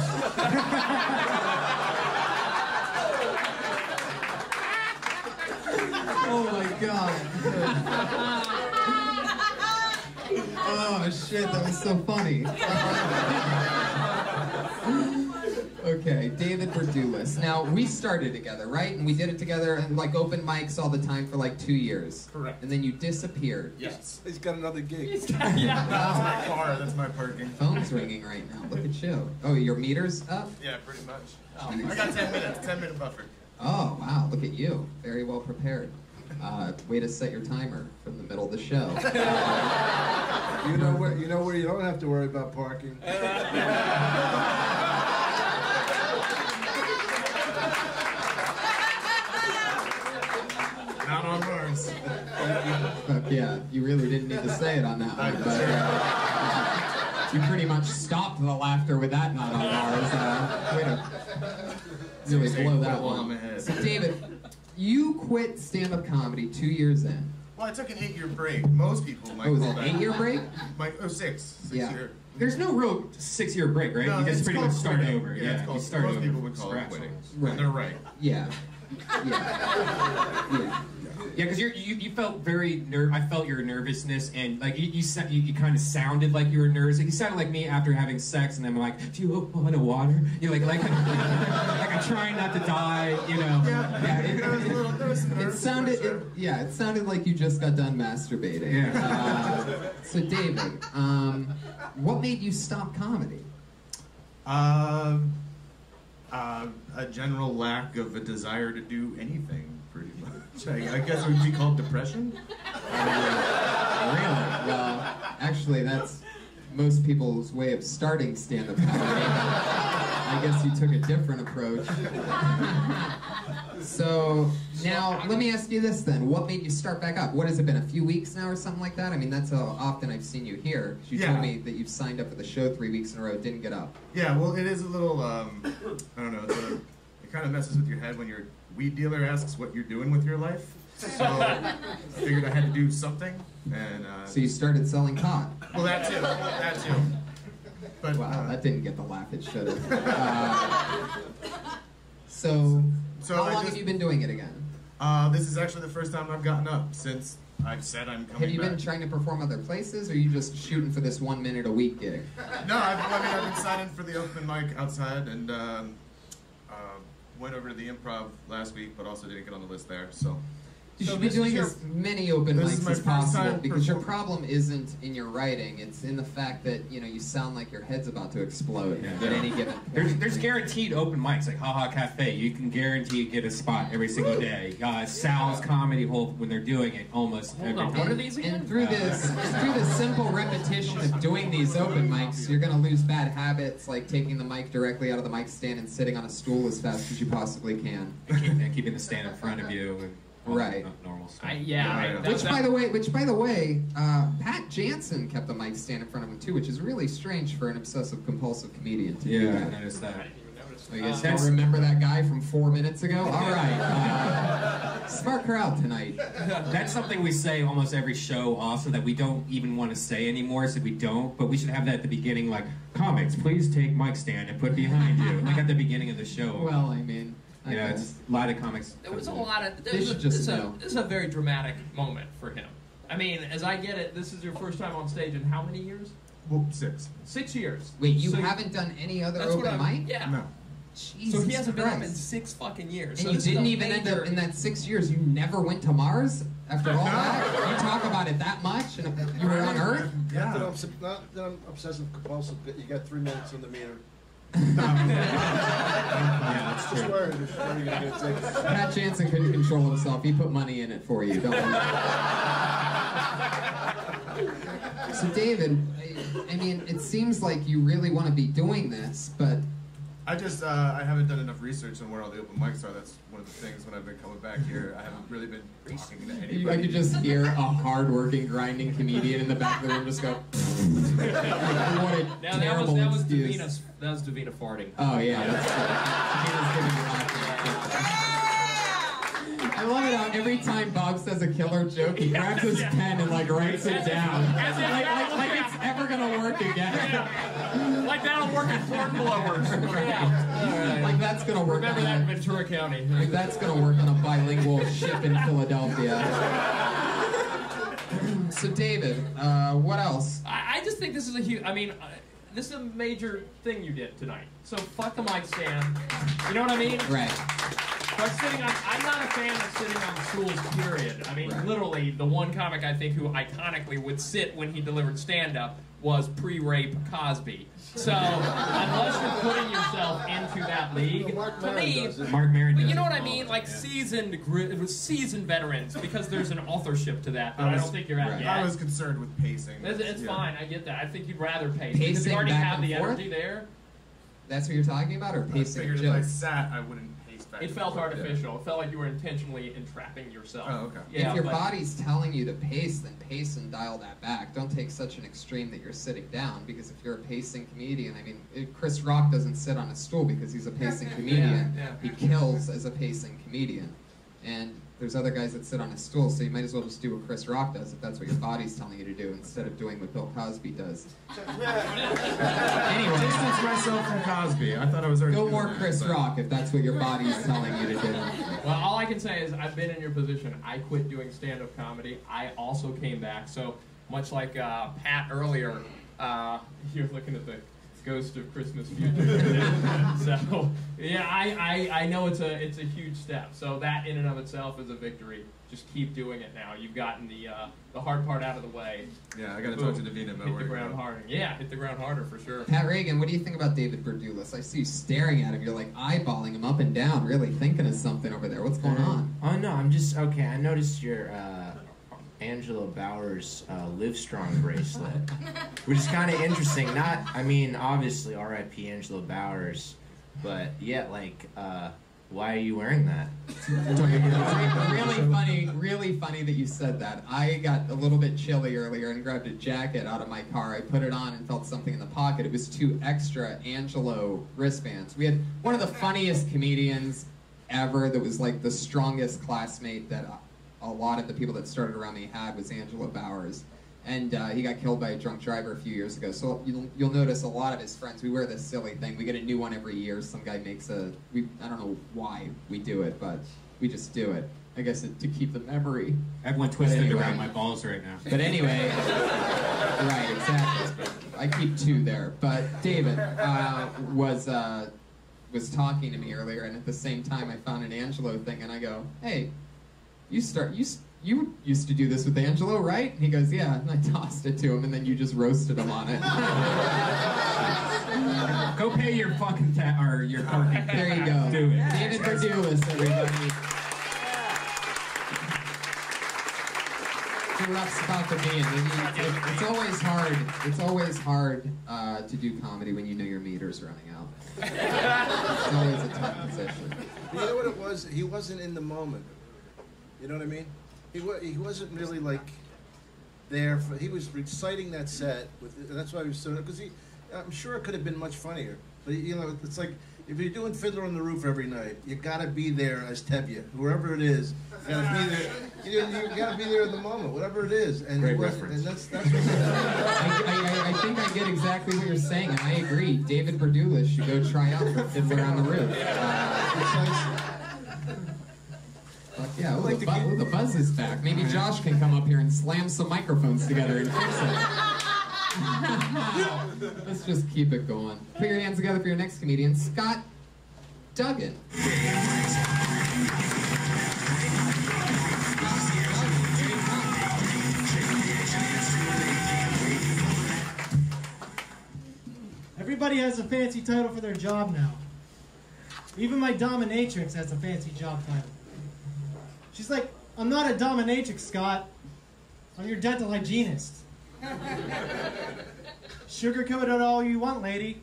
Oh my god. [LAUGHS] Oh shit, that was so funny. [LAUGHS] Okay, David Verdulis. Now we started together, right? And we did it together and like open mics all the time for like two years. Correct. And then you disappeared. Yes. He's got another gig. Yeah. [LAUGHS] That's my car. That's my parking. Phone's ringing right now. Look at you. Oh, your meter's up? Yeah, pretty much. [LAUGHS] I got 10 minutes. 10 minute buffer. Oh, wow, look at you. Very well prepared. Uh, way to set your timer from the middle of the show. [LAUGHS] You know where you know where you don't have to worry about parking. Not on Mars. Fuck yeah, you really didn't need to say it on that one, but uh, you pretty much stopped the laughter with that not on Mars. Uh, way to really Seriously, blow that a on one. my head. So David, you quit stand-up comedy two years in. Well, I took an eight year break. Most people might Oh, was call it that. an eight-year break? My, oh, six. Six Yeah. year. There's no real six-year break, right? No, you just it's pretty called much start quitting. over. Yeah, Yeah, it's called- you start most over. people would call it quitting. Right. And they're right. Yeah. Yeah. Yeah, because you you felt very ner- I felt your nervousness and like you you, you, you kind of sounded like you were nervous. Like, you sounded like me after having sex, and I'm like, "Do you want a water?" You're like like [LAUGHS] like I'm trying not to die. You know. Yeah, it, I was a little nervous. it sounded, it, yeah, it sounded like you just got done masturbating. Yeah. Uh, so David, um, what made you stop comedy? Uh, uh, a general lack of a desire to do anything, pretty much. I, I guess it would be called depression. [LAUGHS] Really? Well, actually, that's most people's way of starting stand-up comedy. I guess you took a different approach. so now, let me ask you this then: What made you start back up? What has it been? A few weeks now, or something like that? I mean, that's how often I've seen you here. You Yeah. told me that you've signed up for the show three weeks in a row, didn't get up. Yeah, well, it is a little. Um, I don't know. A, it kind of messes with your head when your weed dealer asks what you're doing with your life. So I figured I had to do something, and uh, So you started selling pot. well, that too, that too. But Wow, uh, that didn't get the laugh it should have. [LAUGHS] Uh, so, So how I long just- have you been doing it again? uh, this is actually the first time I've gotten up since I've said I'm coming Have you back. been trying to perform other places, or are you just shooting for this one minute a week gig? No, I've, I mean I've been signing for the open mic outside, and um, uh, went over to the improv last week, but also didn't get on the list there. So You So should be doing your- as many open mics as possible time because your problem isn't in your writing; it's in the fact that you know you sound like your head's about to explode Yeah. at any given point. There's, there's guaranteed open mics like Haha Cafe. You can guarantee you get a spot every single day. Uh, Sal's Comedy Hole when they're doing it almost Hold every on, day. what are these again? And through this, through the simple repetition of doing these open mics, you're gonna lose bad habits like taking the mic directly out of the mic stand and sitting on a stool as fast as you possibly can. and, keep, and keeping the stand in front of you. And all the Right. normal stuff. I, yeah, I, that, Which, that- by the way, which by the way, uh, Pat Janssen kept the mic stand in front of him too, which is really strange for an obsessive compulsive comedian to do Yeah, I that. noticed that. Oh, you guys Uh, don't remember that guy from four minutes ago? All right, uh, [LAUGHS] smart crowd tonight. That's something we say almost every show. Also, that we don't even want to say anymore, so we don't. But we should have that at the beginning, like comics. Please take mic stand and put behind you, like at the beginning of the show. Well, I mean, I you know, it's a lot of comics. There was a lot of. They This, should is, just this, is a, know. this is a very dramatic moment for him. I mean, as I get it, this is your first time on stage in how many years? well, six. Six years. Wait, you So- haven't done any other That's what open I'm- mic? Yeah. No. Jesus so he hasn't been up in six fucking years. And so you didn't a even end up in that six years. You never went to Mars after all that. [LAUGHS] You talk about it that much, and you were on Earth. Not that, Yeah. I'm, not that I'm obsessive compulsive, but you got three minutes on the meter. Yeah. Pat Janssen couldn't control himself. He put money in it for you. Don't worry. So, David, I, I mean, it seems like you really want to be doing this, but I just uh, I haven't done enough research on where all the open mics are. That's one of the things when I've been coming back here. I haven't really been talking to anybody. I could just hear a hard-working, grinding comedian in the back of the room just go. [LAUGHS] Now that was terrible that was excuse. Davina that was Davina farting. Oh yeah, that's good. Davina's giving you hot [LAUGHS] I love it how every time Bob says a killer joke, he grabs his pen and like writes it down. As if Like, like, like it's ever gonna work again. Like that'll work in Fort blowers. [LAUGHS] Yeah. Like that's gonna work. Remember that in Ventura County. Like that's gonna work on a bilingual [LAUGHS] ship in Philadelphia. [LAUGHS] so David, uh, what else? I, I just think this is a huge. I mean, uh, this is a major thing you did tonight. So fuck the mic stand. You know what I mean? Right. But sitting on, I'm not a fan of sitting on stools. Period. I mean, literally, the one comic I think who iconically would sit when he delivered stand-up was pre-rape Cosby. So unless you're putting yourself into that league, to me, Marc Maron but you know what I mean? Like seasoned, seasoned veterans, because there's an authorship to that. That I, was- don't think you're at right. yet. I was concerned with pacing. It's, it's Yeah. fine. I get that. I think you'd rather pace because Pacing you already back have and the forth? energy there. That's what you're talking about, or pacing? I pacing figured if I sat, I wouldn't pace back. It felt forth. artificial. It felt like you were intentionally entrapping yourself. Oh, okay. Yeah, if your but- body's telling you to pace, then pace and dial that back. Don't take such an extreme that you're sitting down. Because if you're a pacing comedian, I mean, it, Chris Rock doesn't sit on a stool because he's a pacing comedian. Yeah, He kills as a pacing comedian. And there's other guys that sit on a stool, so you might as well just do what Chris Rock does if that's what your body's telling you to do, instead of doing what Bill Cosby does. [LAUGHS] Anyway, distance myself from Cosby. I thought I was already. Go doing more Chris but- Rock if that's what your body's telling you to do. Well, all I can say is I've been in your position. I quit doing stand-up comedy. I also came back. So much like uh, Pat earlier, uh, [LAUGHS] you're looking at the ghost of Christmas future. [LAUGHS] so yeah, I, I, I know it's a it's a huge step. So that in and of itself is a victory. Just keep doing it now. You've gotten the uh, the hard part out of the way. Yeah, I gotta talk to Davina about Hit the ground harder. Yeah, hit the ground harder for sure. Pat Regan, what do you think about David Verdulis? I see you staring at him. You're like eyeballing him up and down, really thinking of something over there. What's going on? Oh no, I'm just okay. I noticed your uh, Angelo Bowers uh, Live Strong bracelet, which is kind of interesting. Not, I mean, obviously, R.I.P. Angelo Bowers, but yet, like, uh, why are you wearing that? [LAUGHS] really funny, really funny that you said that. I got a little bit chilly earlier and grabbed a jacket out of my car. I put it on and felt something in the pocket. It was two extra Angelo wristbands. We had one of the funniest comedians ever that was like the strongest classmate that a lot of the people that started around me had was Angelo Bowers. And uh, he got killed by a drunk driver a few years ago. So you'll, you'll notice a lot of his friends. We wear this silly thing. We get a new one every year. Some guy makes a. We I don't know why we do it, but we just do it. I guess it, to keep the memory. I have one But twisted anyway. around my balls right now. But anyway, [LAUGHS] right, exactly. I keep two there. But David uh, was uh, was talking to me earlier, and at the same time, I found an Angelo thing, and I go, "Hey, you start you." You used to do this with Angelo, right? And he goes, "Yeah." And I tossed it to him, and then you just roasted him on it. Go pay your fucking ta- or your parking. There you go. Do it. David Verdulis, everybody. The rough spot to be in. It- It's always hard. It's always hard uh, to do comedy when you know your meter's running out. It's always a tough position. You know what it was? He wasn't in the moment. You know what I mean? He wa- he wasn't really like there. For, he was reciting that set with. and That's why he was so. Because he, I'm sure it could have been much funnier. But you know, it's like if you're doing Fiddler on the Roof every night, you gotta be there as Tevye, whoever it is. You gotta be there. You, know, you gotta be there in the moment, whatever it is. And Great wasn't- reference. And that's that's what. I, I, I think I get exactly what you're saying, and I agree. David Verdulis should go try out for Fiddler on the Roof. Fuck yeah, oh, the, bu- oh, the buzz is back. Maybe Josh can come up here and slam some microphones together and fix it. Let's just keep it going. Put your hands together for your next comedian, Scott Duggan. Everybody has a fancy title for their job now. Even my dominatrix has a fancy job title. She's like, I'm not a dominatrix, Scott. I'm your dental hygienist. [LAUGHS] Sugarcoat it all you want, lady.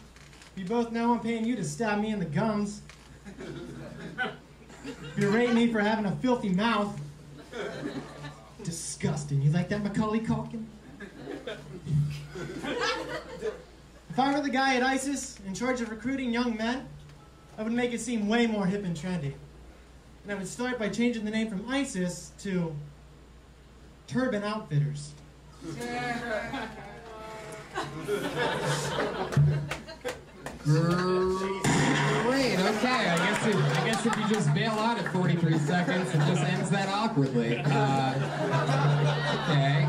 We both know I'm paying you to stab me in the gums. Berate me for having a filthy mouth. Disgusting. You like that, Macaulay Culkin? If I were the guy at ISIS in charge of recruiting young men, I would make it seem way more hip and trendy. And I would start by changing the name from ISIS to Turban Outfitters. Great. Okay. I guess if, I guess if you just bail out at 43 seconds, it just ends that awkwardly. Uh, okay.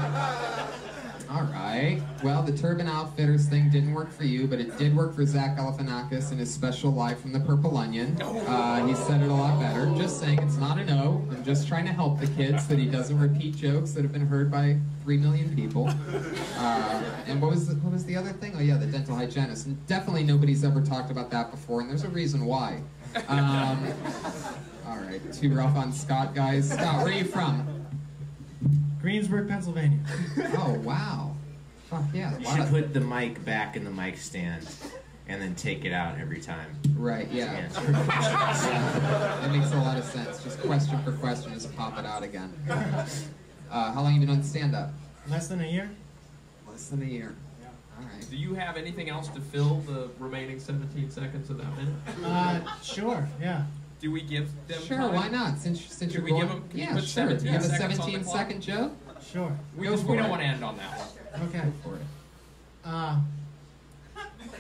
All right. Well, the Turban Outfitters thing didn't work for you, but it did work for Zach Galifianakis in his special live from the Purple Onion. Uh, he said it a lot better. Just saying, it's not a no. I'm just trying to help the kids that he doesn't repeat jokes that have been heard by three million people. [LAUGHS] Uh, and what was the, what was the other thing? Oh yeah, the dental hygienist. And definitely nobody's ever talked about that before, and there's a reason why. [LAUGHS] Um, all right, too rough on Scott, guys. Scott, where are you from? Greensburg, Pennsylvania. [LAUGHS] Oh wow. Fuck yeah. You should of- put the mic back in the mic stand and then take it out every time. Right, yeah. [LAUGHS] that makes a lot of sense. Just question for question, just pop it out again. Uh, how long have you been on stand up? Less than a year? Less than a year. Yeah. All right. Do you have anything else to fill the remaining 17 seconds of that minute? Uh, sure, yeah. Do we give them Sure, time? why not? Since since Should you're we going, give 'em- can you yeah, put sure. 17 Do you have a seconds on the 17 clock? second joke? Sure. We, Go just, for we don't it. want to end on that one. Okay. Go for it. Uh,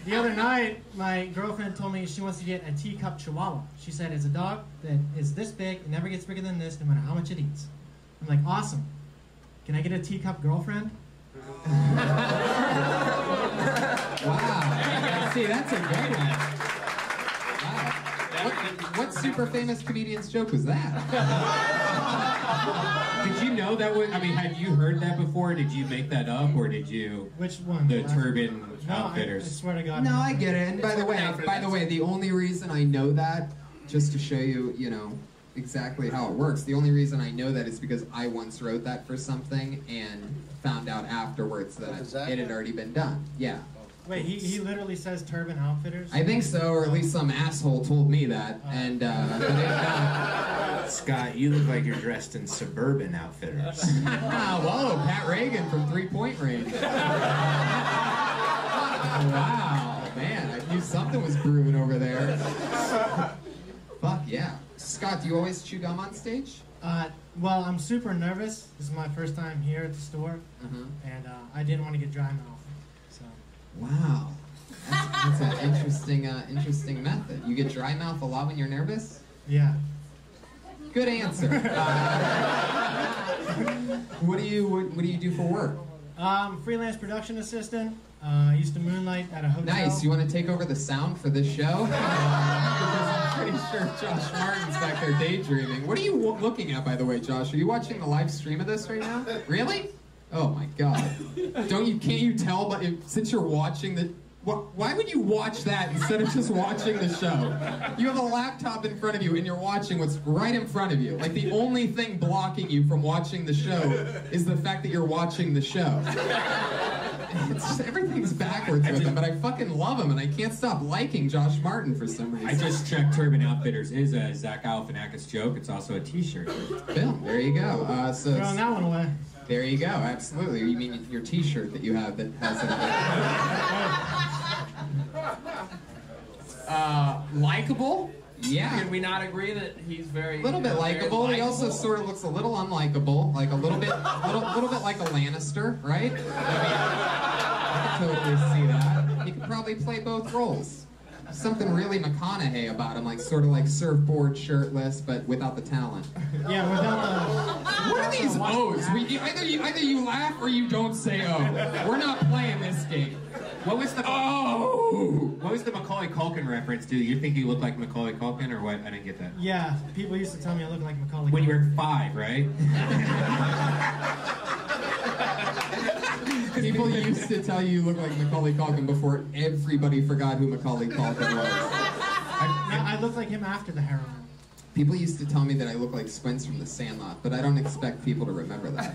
the other night, my girlfriend told me she wants to get a teacup chihuahua. She said it's a dog that is this big and never gets bigger than this, no matter how much it eats. I'm like, awesome. Can I get a teacup girlfriend? [LAUGHS] [LAUGHS] Wow. See, that's a good one. Wow. What, what super famous comedian's joke was that? [LAUGHS] Did you know that was? I mean, have you heard that before? Did you make that up, or did you? Which one? The Turban No, I, I Outfitters. swear to God. No, I get it. And by the way, working out for by the way, the only reason I know that, just to show you, you know, exactly how it works. The only reason I know that is because I once wrote that for something and found out afterwards that it had already been done. Yeah. Wait, he, he literally says Turban Outfitters? I think so, or at least some asshole told me that. And uh, but not, Scott, you look like you're dressed in suburban outfitters. [LAUGHS] [LAUGHS] whoa, Pat Regan from three point range. [LAUGHS] wow, man, I knew something was brewing over there. Fuck yeah. Scott, do you always chew gum on stage? Uh, well, I'm super nervous. This is my first time here at the store, Uh-huh. and uh, I didn't want to get dry mouth. Wow. That's, that's an interesting, uh, interesting method. You get dry mouth a lot when you're nervous? yeah. Good answer. Uh, what do you what, what do you do for work? Um, freelance production assistant. Uh, I used to moonlight at a hotel. Nice. You want to take over the sound for this show? [LAUGHS] because I'm pretty sure Josh Martin's back there daydreaming. What are you w- looking at, by the way, Josh? Are you watching the live stream of this right now? Really? Oh my God! Don't you? Can't you tell? But if, since you're watching the, wh- why would you watch that instead of just watching the show? You have a laptop in front of you, and you're watching what's right in front of you. Like the only thing blocking you from watching the show is the fact that you're watching the show. It's just, everything's backwards with him, but I fucking love him, and I can't stop liking Josh Martin for some reason. I just checked. Turban Outfitters is a Zach Galifianakis joke. It's also a T-shirt. Boom, there you go. Uh, so Throwing that one away. There you go. Absolutely. You mean your T-shirt that you have that has it? [LAUGHS] Uh, likable? Yeah. Can we not agree that he's very A little bit likable. He also sort of looks a little unlikable, like a little bit, little, little bit like a Lannister, right? I mean, I could totally see that. He could probably play both roles. Something really McConaughey about him, like sort of like surfboard shirtless, but without the talent. Yeah, without the. What are these O's? We, either you either you laugh or you don't say O. We're not playing this game. What was the Oh! What was the Macaulay Culkin reference to? You think you look like Macaulay Culkin, or what? I didn't get that. Yeah, people used to tell me I look like Macaulay. When you were five, right? [LAUGHS] [LAUGHS] People used to tell you you look like Macaulay Culkin before everybody forgot who Macaulay Culkin was. I, I look like him after the heroin. People used to tell me that I look like Squints from The Sandlot, but I don't expect people to remember that.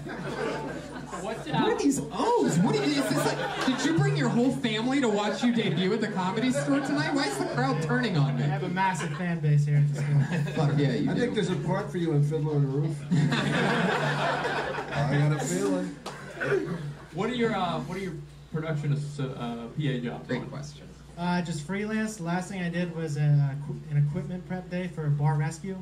What, uh, What are these O's? What is this? Like, did you bring your whole family to watch you debut at the comedy store tonight? Why is the crowd turning on me? I have a massive fan base here. Just kidding. Fuck yeah, you I do. think there's a part for you in Fiddler on the Roof. [LAUGHS] I got a feeling. What are your uh, What are your production uh, PA jobs? Great question. Uh, just freelance. Last thing I did was a, an equipment prep day for Bar Rescue.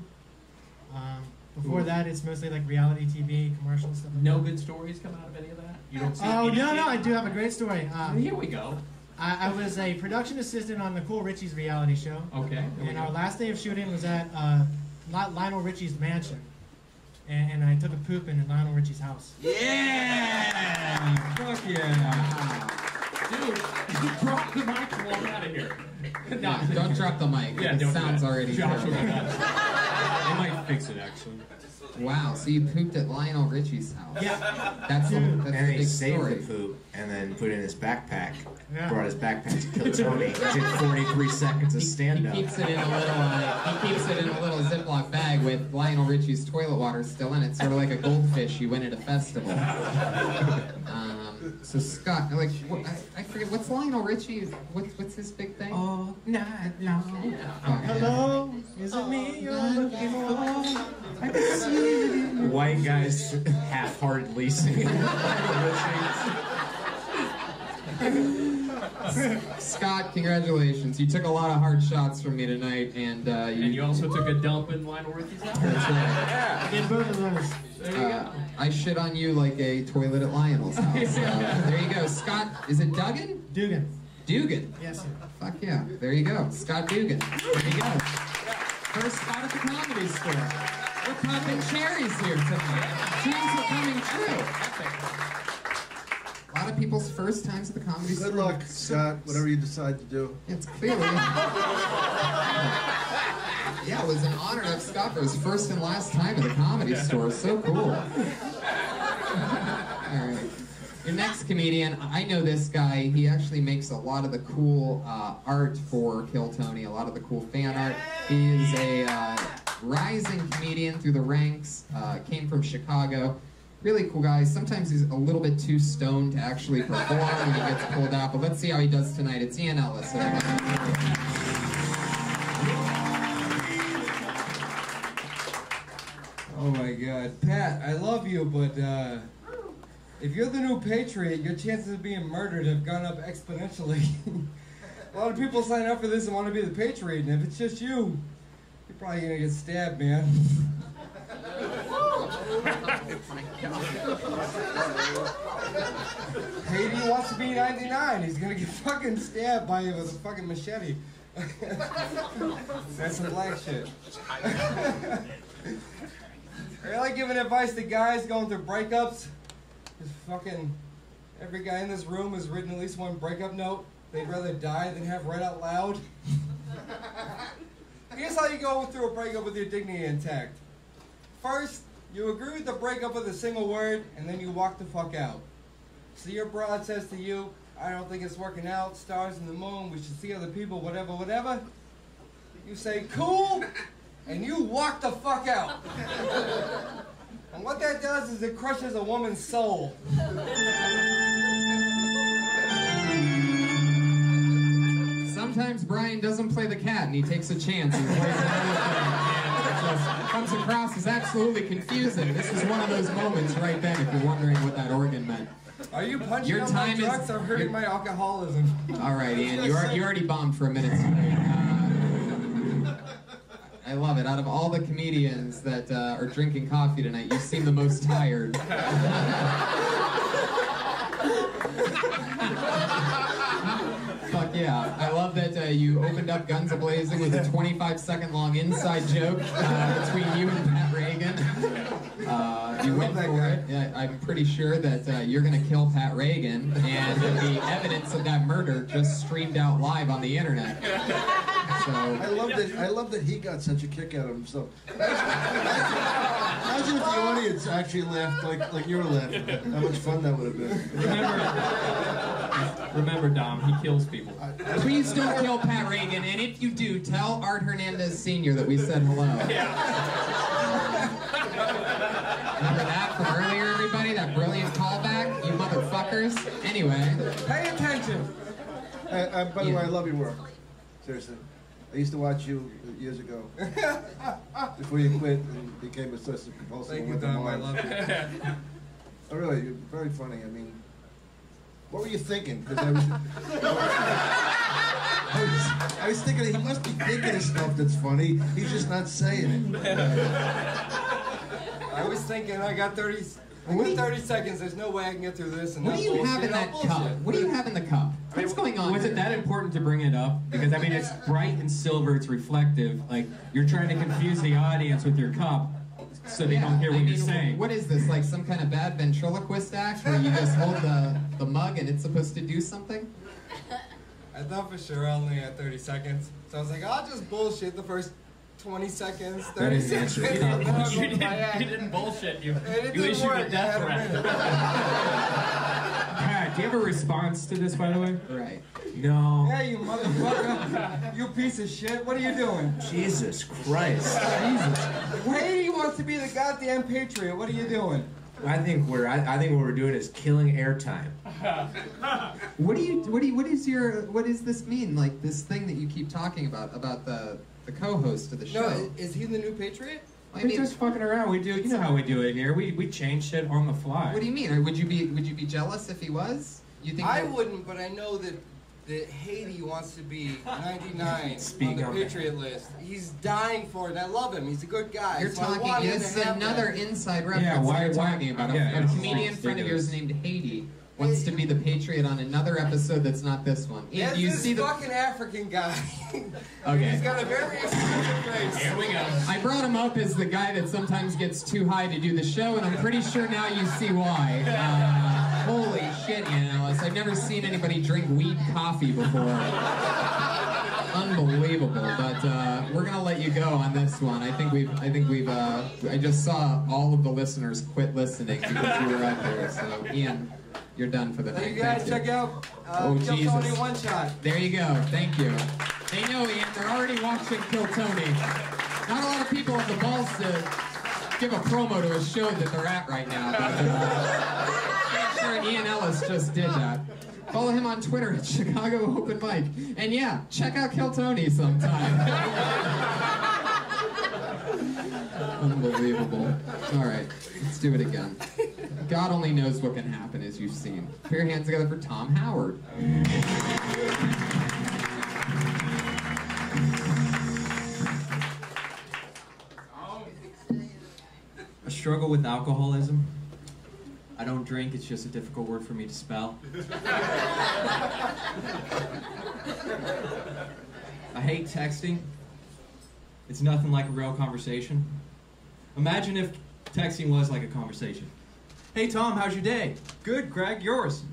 Um, before Ooh. that, it's mostly like reality TV, commercials, stuff like No that. good stories come out of any of that. You don't see. Oh any no, no, I do have a great story. Um, Here we go. I, I was a production assistant on the Cool Richie's reality show. Okay. And our last day of shooting was at uh, Lionel Richie's mansion. And, and I took a poop in Lionel Richie's house. Yeah! Fuck yeah! Dude, you drop the mic and walk out of here. [LAUGHS] No, Yeah, don't drop the mic. Yeah, it don't sounds already Josh will terrible. do. They might fix it actually. Wow, so you pooped at Lionel Richie's house. Yeah. That's a, And that's a then he big saved story. the poop and then put it in his backpack. Yeah. Brought his backpack to kill [LAUGHS] Tony. Did 43 seconds of stand He up. keeps it in a little. Uh, he keeps it in a little Ziploc bag with Lionel Richie's toilet water still in it, sort of like a goldfish you win at a festival. [LAUGHS] Um, so Scott, like, what, I, I forget what's Lionel Richie? What's what's his big thing? All night long. Fuck yeah. Hello, is it me you're looking for? I can see it. White guys half-heartedly singing. [LAUGHS] [LAUGHS] Scott, congratulations! You took a lot of hard shots from me tonight, and uh, you, And you also took a dump in Lionel Richie's house. That's right. I did both of those. There you Uh, go. I shit on you like a toilet at Lionel's house. [LAUGHS] So, there you go, Scott. Is it Duggan? Dugan. Dugan. Yes, sir. Fuck yeah. There you go. Scott Dugan. There you go. First spot at the comedy store. We're popping cherries here tonight. Dreams are coming true. A lot of people's first times at the comedy store. Good luck, Scott, whatever you decide to do. It's clearly. Yeah, it was an honor to have Scott for his first and last time at the comedy store. So cool. All right. Your next comedian, I know this guy. He actually makes a lot of the cool uh, art for Kill Tony, a lot of the cool fan art. He is a uh, rising comedian through the ranks, uh, came from Chicago. Really cool guy. Sometimes he's a little bit too stoned to actually perform when he gets pulled out, but let's see how he does tonight. It's Ian Ellis. Oh my god. Pat, I love you, but uh, if you're the new Patriot, your chances of being murdered have gone up exponentially. [LAUGHS] A lot of people sign up for this and want to be the Patriot, and if it's just you, you're probably gonna get stabbed, man. [LAUGHS] Haiti wants to be 99. He's gonna get fucking stabbed by with a fucking machete. That's some black shit. I like giving advice to guys going through breakups. Just fucking every guy in this room has written at least one breakup note they'd rather die than have read out loud. Here's how you go through a breakup with your dignity intact. First, you agree with the breakup with a single word, and then you walk the fuck out. So your broad says to you, I don't think it's working out, stars in the moon, we should see other people, whatever, whatever. You say, cool, and you walk the fuck out. [LAUGHS] And what that does is it crushes a woman's soul. Sometimes Brian doesn't play the cat and he takes a chance and plays [LAUGHS] another thing. And it just comes across as absolutely confusing. This is one of those moments right then if you're wondering what that organ meant. Are you punching Your on my time is- drugs or hurting my alcoholism? All right, Ian, you, are, you already bombed for a minute. Uh, [LAUGHS] I love it. Out of all the comedians that uh, are drinking coffee tonight, you seem the most tired. [LAUGHS] [LAUGHS] Fuck yeah. I love that uh, you opened up Guns A-Blazing with a 25 second long inside joke uh, between you and Pat Regan. [LAUGHS] Uh, you went for it. Yeah, I'm pretty sure that uh, you're going to kill Pat Regan, and the evidence of that murder just streamed out live on the internet. So, I love that. I love that he got such a kick out of himself. Imagine if the audience actually laughed like like you were laughing. How much fun that would have been. Remember, remember, Dom, he kills people. Please don't kill Pat Regan, and if you do, tell Art Hernandez Sr. that we said hello. Remember that from earlier, everybody? That brilliant callback? You motherfuckers. Anyway. Pay attention. Uh, uh, by the way, I love your work. Seriously. I used to watch you years ago. [LAUGHS] Before you quit and became a obsessive compulsive. Thank you, went Dom. I love you. [LAUGHS] [LAUGHS] Oh, really? You're very funny. I mean, what were you thinking? 'Cause I was, I was, I was thinking he must be thinking of stuff that's funny. He's just not saying it. I was thinking I got 30, I got 30 seconds. There's no way I can get through this. And What do you have in that cup? What do you have in the cup? What's going on? Was it that important to bring it up? Because I mean, it's bright and silver. It's reflective. Like you're trying to confuse the audience with your cup, so they don't hear what I you're saying. What is this? Like some kind of bad ventriloquist act where you just hold the, the mug and it's supposed to do something? I thought for sure I only had 30 seconds. So I was like, I'll just bullshit the first 20 seconds, 30 seconds. answer and the then I'll question. go to You didn't bullshit. You, And it you issued work. a I death threat. Pat, do you have a response to this, by the way? Right. No. Yeah, you motherfucker. you piece of shit. What are you doing? Jesus Christ. Jesus. Haiti wants to be the goddamn patriot. What are you doing? I think we're I, I think what we're doing is killing airtime. [LAUGHS] What do you what do you, what is your what does this mean? Like this thing that you keep talking about about the the co-host of the show. No, is he the new patriot? I We're mean, just fucking around. We do. You know how we do it here. We we change shit on the fly. what do you mean? Would you be would you be jealous if he was? You think I that- wouldn't, but I know that that Haiti wants to be [LAUGHS] 99 Speak on the on that. patriot list. He's dying for it. I love him. He's a good guy. You're so talking. him It's another that. inside reference. Yeah, why- that you're why- talking about. A- yeah, a, it's comedian friend of yours named Haiti wants to be the patriot on another episode that's not this one. There's And do you this see the fucking African guy. [LAUGHS] Okay. He's got a very expensive face. Here we go. I brought him up as the guy that sometimes gets too high to do the show, and I'm pretty sure now you see why. Uh, holy shit, Ian Ellis. I've never seen anybody drink weed coffee before. Unbelievable, but uh, we're gonna let you go on this one. I think we've, I think we've, uh, I just saw all of the listeners quit listening because you were up there. So, Ian, you're done for the night. You guys. Check out uh, Oh, Kill Jesus. Tony One Shot. There you go. Thank you. They know Ian. They're already watching Kill Tony. Not a lot of people have the balls to give a promo to a show that they're at right now. But, uh, I'm sure Ian Ellis just did that. Follow him on Twitter at Chicago Open Mic. And yeah, check out Kill Tony sometime. [LAUGHS] Unbelievable. All right, let's do it again. God only knows what can happen, as you've seen. Put your hands together for Tom Howard. I struggle with alcoholism. I don't drink, it's just a difficult word for me to spell. I hate texting. It's nothing like a real conversation. Imagine if texting was like a conversation. Hey Tom, how's your day? Good, Greg, yours.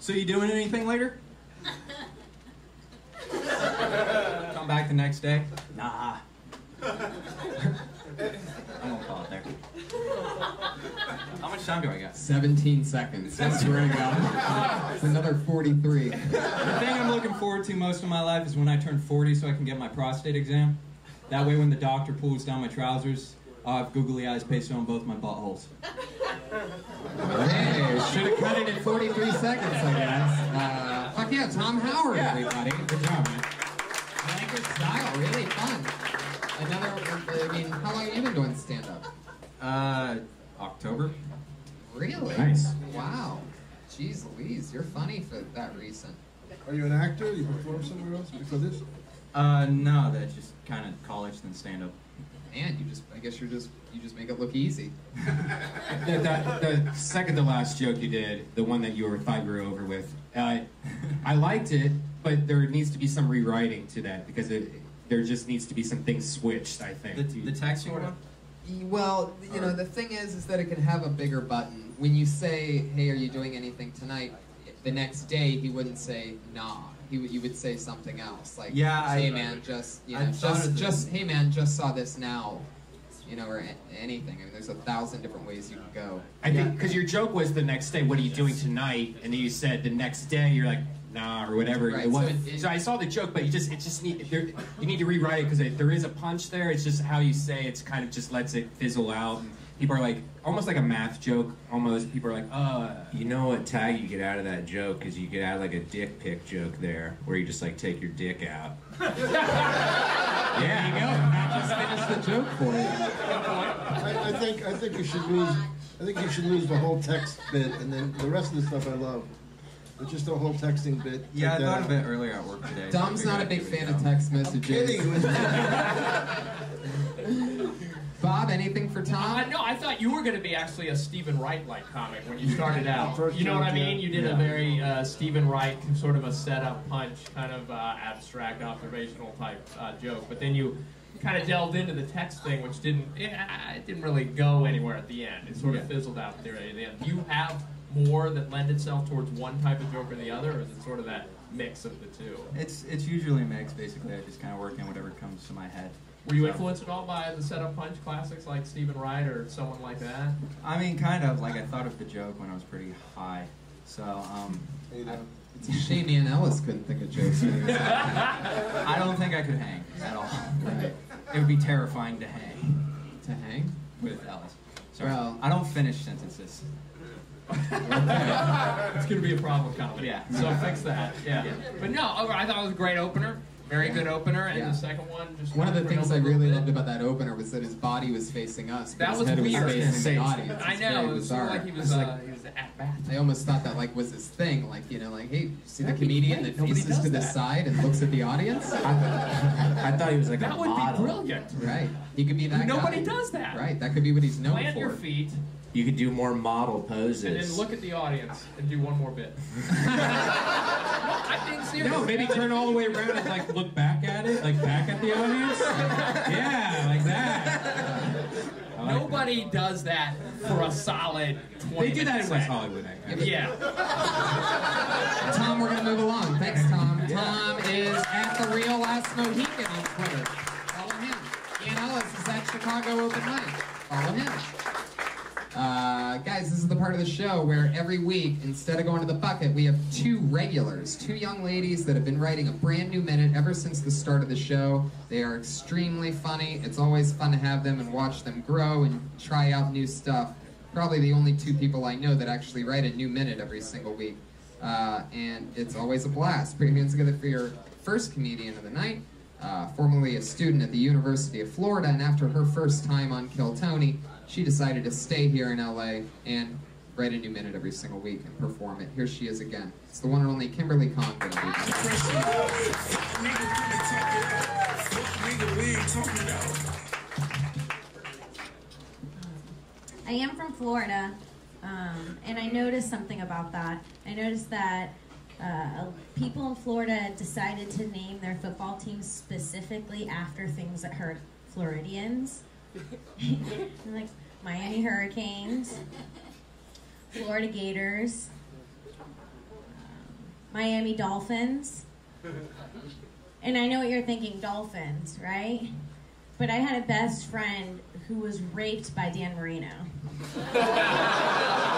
So you doing anything later? Come back the next day? Nah. I won't call it there. How much time do I got? 17 seconds. I swear to God. It's another 43. The thing I'm looking forward to most of my life is when I turn 40 so I can get my prostate exam. That way when the doctor pulls down my trousers, I'll have googly eyes pasted on both my buttholes. Hey, should have cut it at 43 seconds, I guess. Uh, fuck yeah, Tom Howard, everybody. Good job, man. I like style. Really fun. Another, I mean, how long have you been doing stand-up? Uh, October. Really? Nice. Wow. Jeez Louise, you're funny for that recent. Are you an actor? You perform somewhere else before this? Uh, no, that's just kind of college then stand up. Man, you just, I guess you're just, you just make it look easy. [LAUGHS] The, the, the second to last joke you did, the one that you were thought you were over with, uh, I liked it, but there needs to be some rewriting to that because it, there just needs to be some things switched. I think. The, the texting one? Well, you know, the thing is, is that it can have a bigger button. When you say, "Hey, are you doing anything tonight?" The next day, he wouldn't say, "Nah." he would, you would say something else like, Yeah, I- hey man, just you know, thought just just hey man, just saw this now, you know, or a- anything. I mean, there's a thousand different ways you can go. I think because your joke was the next day. What are you doing tonight? And then you said the next day. You're like nah or whatever. Right, It so wasn't- it- so I saw the joke, but you just it just need there, you need to rewrite it because there is a punch there. It's just how you say it's kind of just lets it fizzle out. And people are like almost like a math joke. Almost people are like uh. You know what tag you get out of that joke is you get out like a dick pic joke there, where you just like take your dick out. [LAUGHS] Yeah, you go. I just finished the joke for you. I, I think I think you should lose. I think you should lose the whole text bit, and then the rest of the stuff I love. But just the whole texting bit. Yeah, I that thought out. of it earlier at work today. Dom's not a big fan of text messages. kidding. [LAUGHS] Bob, anything for Tom? Uh, no, I thought you were going to be actually a Steven Wright-like comic when you started out. You know what I mean? You did Yeah. a very uh, Steven Wright, sort of a setup punch, kind of uh, abstract, observational type uh, joke. But then you kind of delved into the text thing, which didn't it, it didn't really go anywhere at the end. It sort of Yeah. fizzled out there at the end. You have more that lend itself towards one type of joke or the other, or is it sort of that mix of the two? It's it's usually a mix. Basically, I just kind of work in whatever comes to my head. Were you So- influenced at all by the setup punch classics like Steven Wright or someone like that? I mean, kind of. Like I thought of the joke when I was pretty high. So um, I, It's a shame Ian Ellis couldn't think of jokes. when he was I don't think I could hang at all. Right. It would be terrifying to hang to hang with Ellis. Sorry. Well- I don't finish sentences. It's going to be a problem comedy. Yeah. So fix that. Yeah. But no, oh, I thought it was a great opener. Very good opener. And Yeah. the second one just. One of the things over I a little really loved about that opener was that his body was facing us. but That his was head weird. Was facing the audience. I know. It was sort bizarre. like he I was, like, like, he was at bat. I almost thought that like was his thing, like you know, like hey, see the That'd be comedian that Nobody faces to the that. side and looks at the audience. I thought he was like That a would be brilliant. Right, he could be that. Nobody guy. does that. Right, that could be what he's known Plant for. your feet You could do more model poses. and then look at the audience and do one more bit. [LAUGHS] I think seriously. No, maybe turn all the way around and like look back at it, like back at the audience. Yeah, like that. Like Nobody does that for a solid 20 They do that in West. Hollywood. I guess. Yeah. Tom, we're gonna move along. Thanks, Tom. Tom is at the Real Last Mohican on Twitter. Follow him. Ian Ellis is at Chicago Open Mic. Follow him. Uh, guys, this is the part of the show where every week, instead of going to the bucket, we have two regulars, two young ladies that have been writing a brand new minute ever since the start of the show. They are extremely funny. It's always fun to have them and watch them grow and try out new stuff. Probably the only two people I know that actually write a new minute every single week. Uh, and it's always a blast. Put your hands together for your first comedian of the night, uh, formerly a student at the University of Florida, and after her first time on Kill Tony, she decided to stay here in LA and write a new minute every single week and perform it. Here she is again. It's the one and only Kimberly Conklin. I am from Florida, um, and I noticed something about that. I noticed that uh, people in Florida decided to name their football teams specifically after things that hurt Floridians. [LAUGHS] like Miami Hurricanes, Florida Gators, um, Miami Dolphins. And I know what you're thinking, dolphins, right? But I had a best friend who was raped by Dan Marino. [LAUGHS]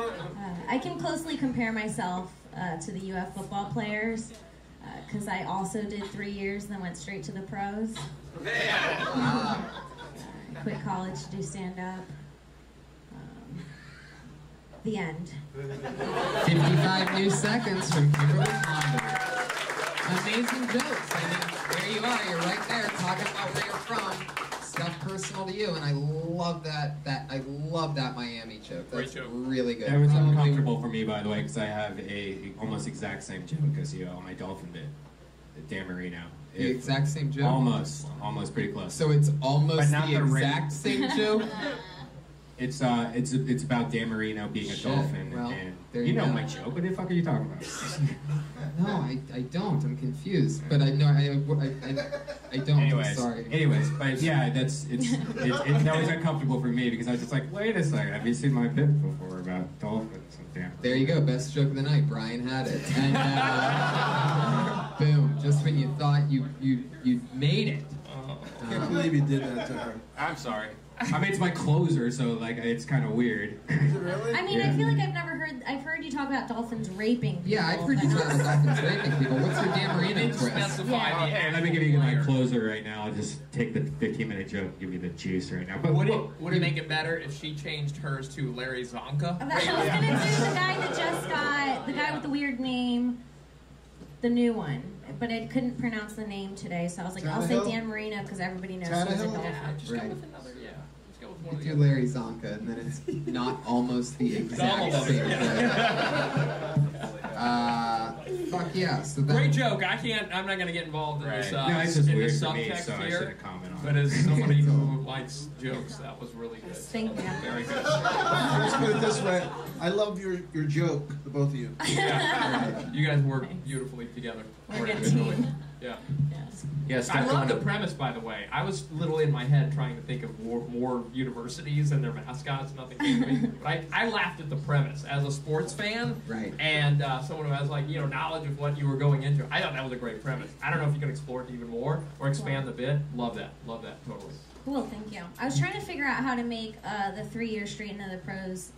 Uh, I can closely compare myself uh, to the UF football players because I also did three years and then went straight to the pros. Uh, quit college to do stand up. Um, the end. 55 new seconds from Kimberly Condon. Amazing jokes. I mean, there you are. You're right there talking about where you're from. Stuff personal to you, and I love that. That I love that Miami joke. That's really good. That was Probably- uncomfortable for me, by the way, because I have a almost exact same joke as you on my dolphin bit, Dan Marino. The exact same joke? Almost, almost pretty close. So it's almost But not the the exact same joke. [LAUGHS] It's uh, it's it's about Dan Marino being a Shit, dolphin, well, and there you you know go. my joke. What the fuck are you talking about? [LAUGHS] No, I, I don't. I'm confused. But I know I, I, I, I don't. Anyways, I'm sorry. anyways, but yeah, that's it's it's, it's always uncomfortable for me because I was just like, wait a second, have you seen my bit before about dolphins? Damn. There you go. Best joke of the night. Brian had it. And uh, [LAUGHS] boom. Just when you thought you you you made it. I can't believe you did that to her. I'm sorry. I mean, it's my closer, so like it's kind of weird. really? I mean, Yeah. I feel like I've never heard. I've heard you talk about dolphins raping. People, Yeah, I've heard you talk about dolphins [LAUGHS] raping people. What's your Dan Marino twist? Yeah. Hey, let me give you my closer right now. I'll just take the 15 minute joke and give you the juice right now. But Would it what- would it make it better if she changed hers to Larry Csonka? I was gonna do the [LAUGHS] guy that just got the guy with the weird name, the new one, but I couldn't pronounce the name today, so I was like, I'll say Dan Marino because everybody knows she's a Tannehill? dolphin. Yeah, just Right. go with another. Yeah, just go with one You of the do Larry Csonka, and then it's not almost the exact almost. same thing. Uh, fuck yeah. So that, Great joke. I can't. I'm not going to get involved in this. Uh, No, it's just in weird this for me, subtext so I here. shouldn't comment on But it. as somebody who [LAUGHS] [LAUGHS] likes jokes, that was really good. Thank you. Very good. Let's put it this way. I love your, your joke, the both of you. Yeah. [LAUGHS] You guys work beautifully together. We're a good individually. team. Yeah. Yes. Yes, I love the premise, by the way. I was literally in my head trying to think of more, more universities and their mascots. Nothing came to me. [LAUGHS] But I, I laughed at the premise as a sports fan Right. and uh, someone who has like you know knowledge of what you were going into. I thought that was a great premise. I don't know if you can explore it even more or expand the bit. Love that. Love that totally. Cool, thank you. I was trying to figure out how to make uh, the three-year straight into the pros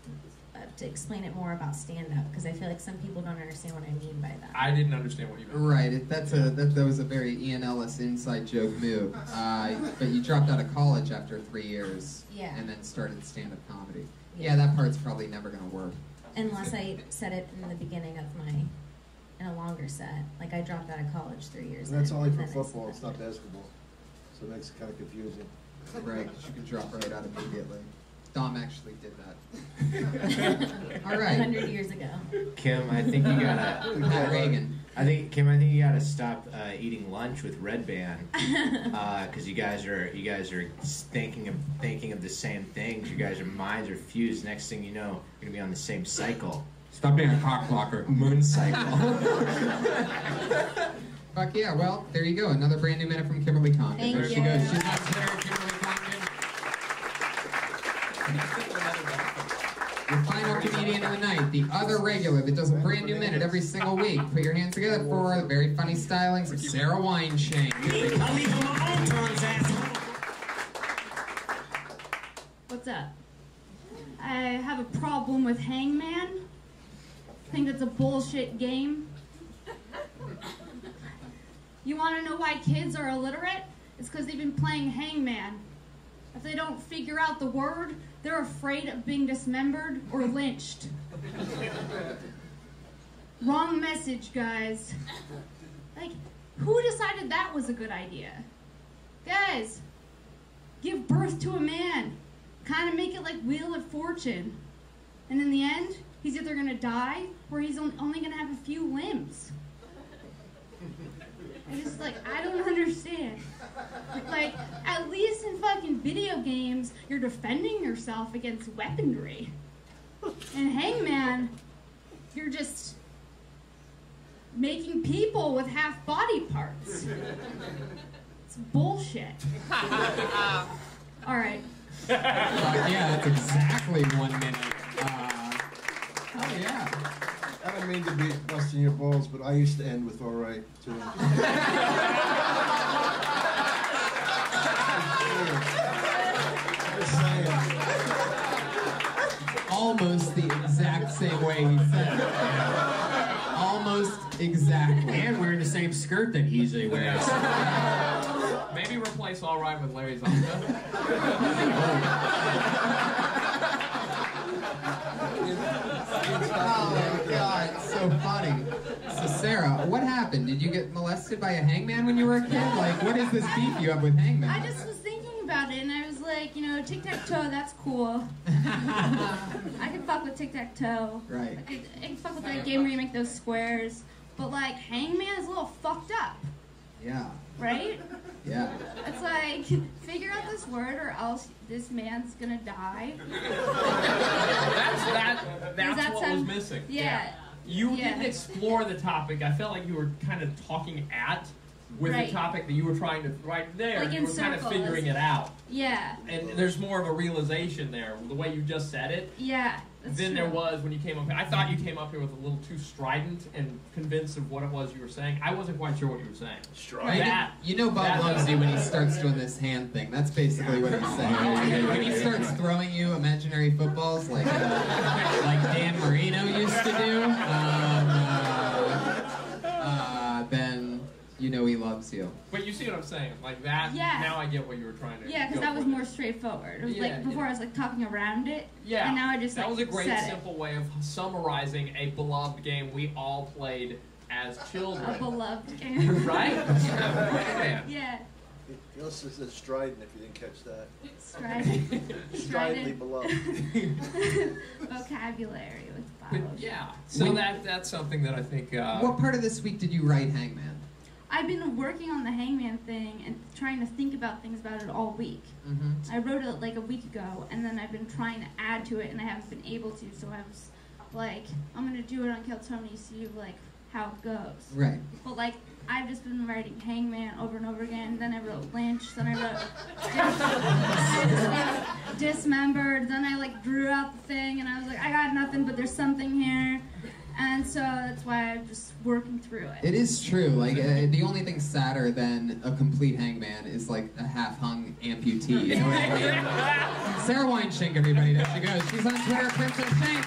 to explain it more about stand-up because I feel like some people don't understand what I mean by that. I didn't understand what you meant. Right. It, that's a that, that was a very Ian Ellis inside joke move. Uh, but you dropped out of college after three years. Yeah. And then started stand-up comedy. Yeah. Yeah, that part's probably never gonna work. Unless I said it in the beginning of my, in a longer set. Like I dropped out of college three years. And that's in, only for then I said football, it's not basketball. So it makes it kind of confusing. Right. 'cause you could drop right out immediately. Dom actually did that. [LAUGHS] All right. hundred years ago. Kim, I think you gotta. [LAUGHS] Pat Regan. I think Kim, I think you gotta stop uh, eating lunch with Redban [LAUGHS] because you guys are you guys are thinking of thinking of the same things. You guys, your minds are fused. Next thing you know, you're gonna be on the same cycle. Stop being a cock blocker. Moon cycle. Fuck yeah. Well, there you go. Another brand new minute from Kimberly Condon. Thank there she you. goes. She's not there, Kimberly Condon. Your final comedian of the night, the other regular that does a brand new minute every single week. Put your hands together for the very funny stylings of Sarah Weinshane. What's up? I have a problem with Hangman. I think it's a bullshit game. You want to know why kids are illiterate? It's because they've been playing Hangman. If they don't figure out the word, they're afraid of being dismembered or lynched. Wrong message, guys. Like, who decided that was a good idea? Guys, give birth to a man. Kind of make it like Wheel of Fortune. And in the end, he's either gonna die or he's only gonna have a few limbs. I just like, I don't [LAUGHS] understand. Like, at least in fucking video games, you're defending yourself against weaponry. And Hangman, you're just making people with half body parts. It's bullshit. [LAUGHS] All right. Fuck yeah, that's exactly one minute. Uh, oh yeah. I don't mean to be busting your balls, but I used to end with all right, too. [LAUGHS] Almost the exact same way he said it. Almost exactly. And wearing the same skirt that he usually wears. Maybe replace all right with Larry Csonka. Oh my god, so funny. So Sarah, what happened? Did you get molested by a hangman when you were a kid? Like, what is this beef you have with hangman? I just was thinking about it and I was like, you know, tic tac toe, that's cool. [LAUGHS] I can fuck with tic tac toe. Right. I can, I can fuck with that game where you make those squares. But like, hangman is a little fucked up, Yeah. right? Yeah. It's like, [LAUGHS] figure out this word or else this man's gonna die. That's that. Does That's that what sound- was missing. Yeah. You Yeah. didn't explore the topic. I felt like you were kind of talking at with Right. the topic that you were trying to right there. Like you in were kind of figuring it out. Yeah. And there's more of a realization there. The way you just said it. Yeah. That's than true. there was when you came up here. I thought you came up here with a little too strident and convinced of what it was you were saying. I wasn't quite sure what you were saying. You, That, you know Bob loves you when he [LAUGHS] starts doing this hand thing. That's basically what he's saying. [LAUGHS] when he starts throwing you imaginary footballs like uh, like Dan Marino used to do, um, uh, uh, then you know he loves you. But you see what I'm saying? Like that. Yeah. Now I get what you were trying to. Yeah, because that was for. more straightforward. It was Yeah, like before I was like talking around it. Yeah. And now I just that like was a great said simple way of summarizing a beloved game we all played as children. A beloved [LAUGHS] game. right? [LAUGHS] Yeah. yeah. You also said strident if you didn't catch that. Strident. [LAUGHS] Stridently beloved. Vocabulary with Bob. yeah. So that that's something that I think. Uh, What part of this week did you write Hangman? I've been working on the Hangman thing and trying to think about things about it all week. Mm-hmm. I wrote it like a week ago, and then I've been trying to add to it, and I haven't been able to. So I was like, I'm gonna do it on Kill Tony, see like how it goes. Right. But like, I've just been writing Hangman over and over again. Then I wrote Lynch. Then I wrote [LAUGHS] Dis- then I just wrote Dismembered. Then I like drew out the thing, and I was like, I got nothing, but there's something here. And so that's why I'm just working through it. It is true. Like uh, the only thing sadder than a complete hangman is like a half-hung amputee. You know what I mean? Sarah Weinschenk, everybody. There she goes. She's on Twitter, Crimson Shank.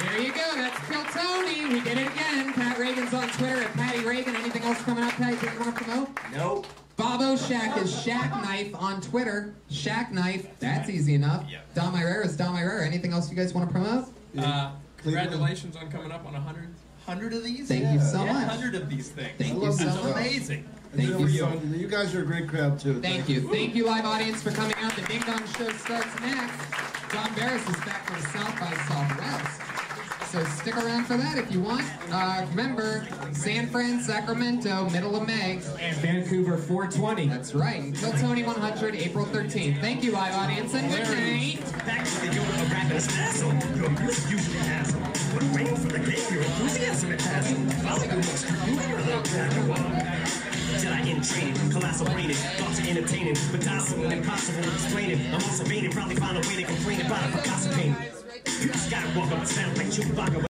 There you go. That's Kill Tony. We did it again. Pat Regan's on Twitter at Patty Regan. Anything else coming up, Patty? Do you want to promote? Nope. Bob Oschack is Shack Knife on Twitter. Shack Knife. That's easy enough. Dom Irrera is Dom Irrera. Anything else you guys want to promote? Uh, congratulations on coming up on a hundred hundred of these. Thank you so Yeah, much. Hundred of these things. Thank you That's so much. amazing. Thank you so. You guys are a great crowd too. Thank you. Thank you, live audience, for coming out. The Ding Dong Show starts next. John Barris is back from South by Southwest. So stick around for that if you want. Uh, remember, San Fran, Sacramento, middle of May. And Vancouver 420. That's right. Until Kill Tony 100, April 13th. Thank you, live audience, and good night. Actually, you're a rapping asshole. You're music usually an. But rain for the game, your enthusiasm and passion. Follow the most. You're a little bad. Jedi in training, collaborating, thoughts are entertaining, but docile impossible explaining. I'm also vain probably find a way to complain about a Picasso painting. Skywalker, but sound like Chewbacca.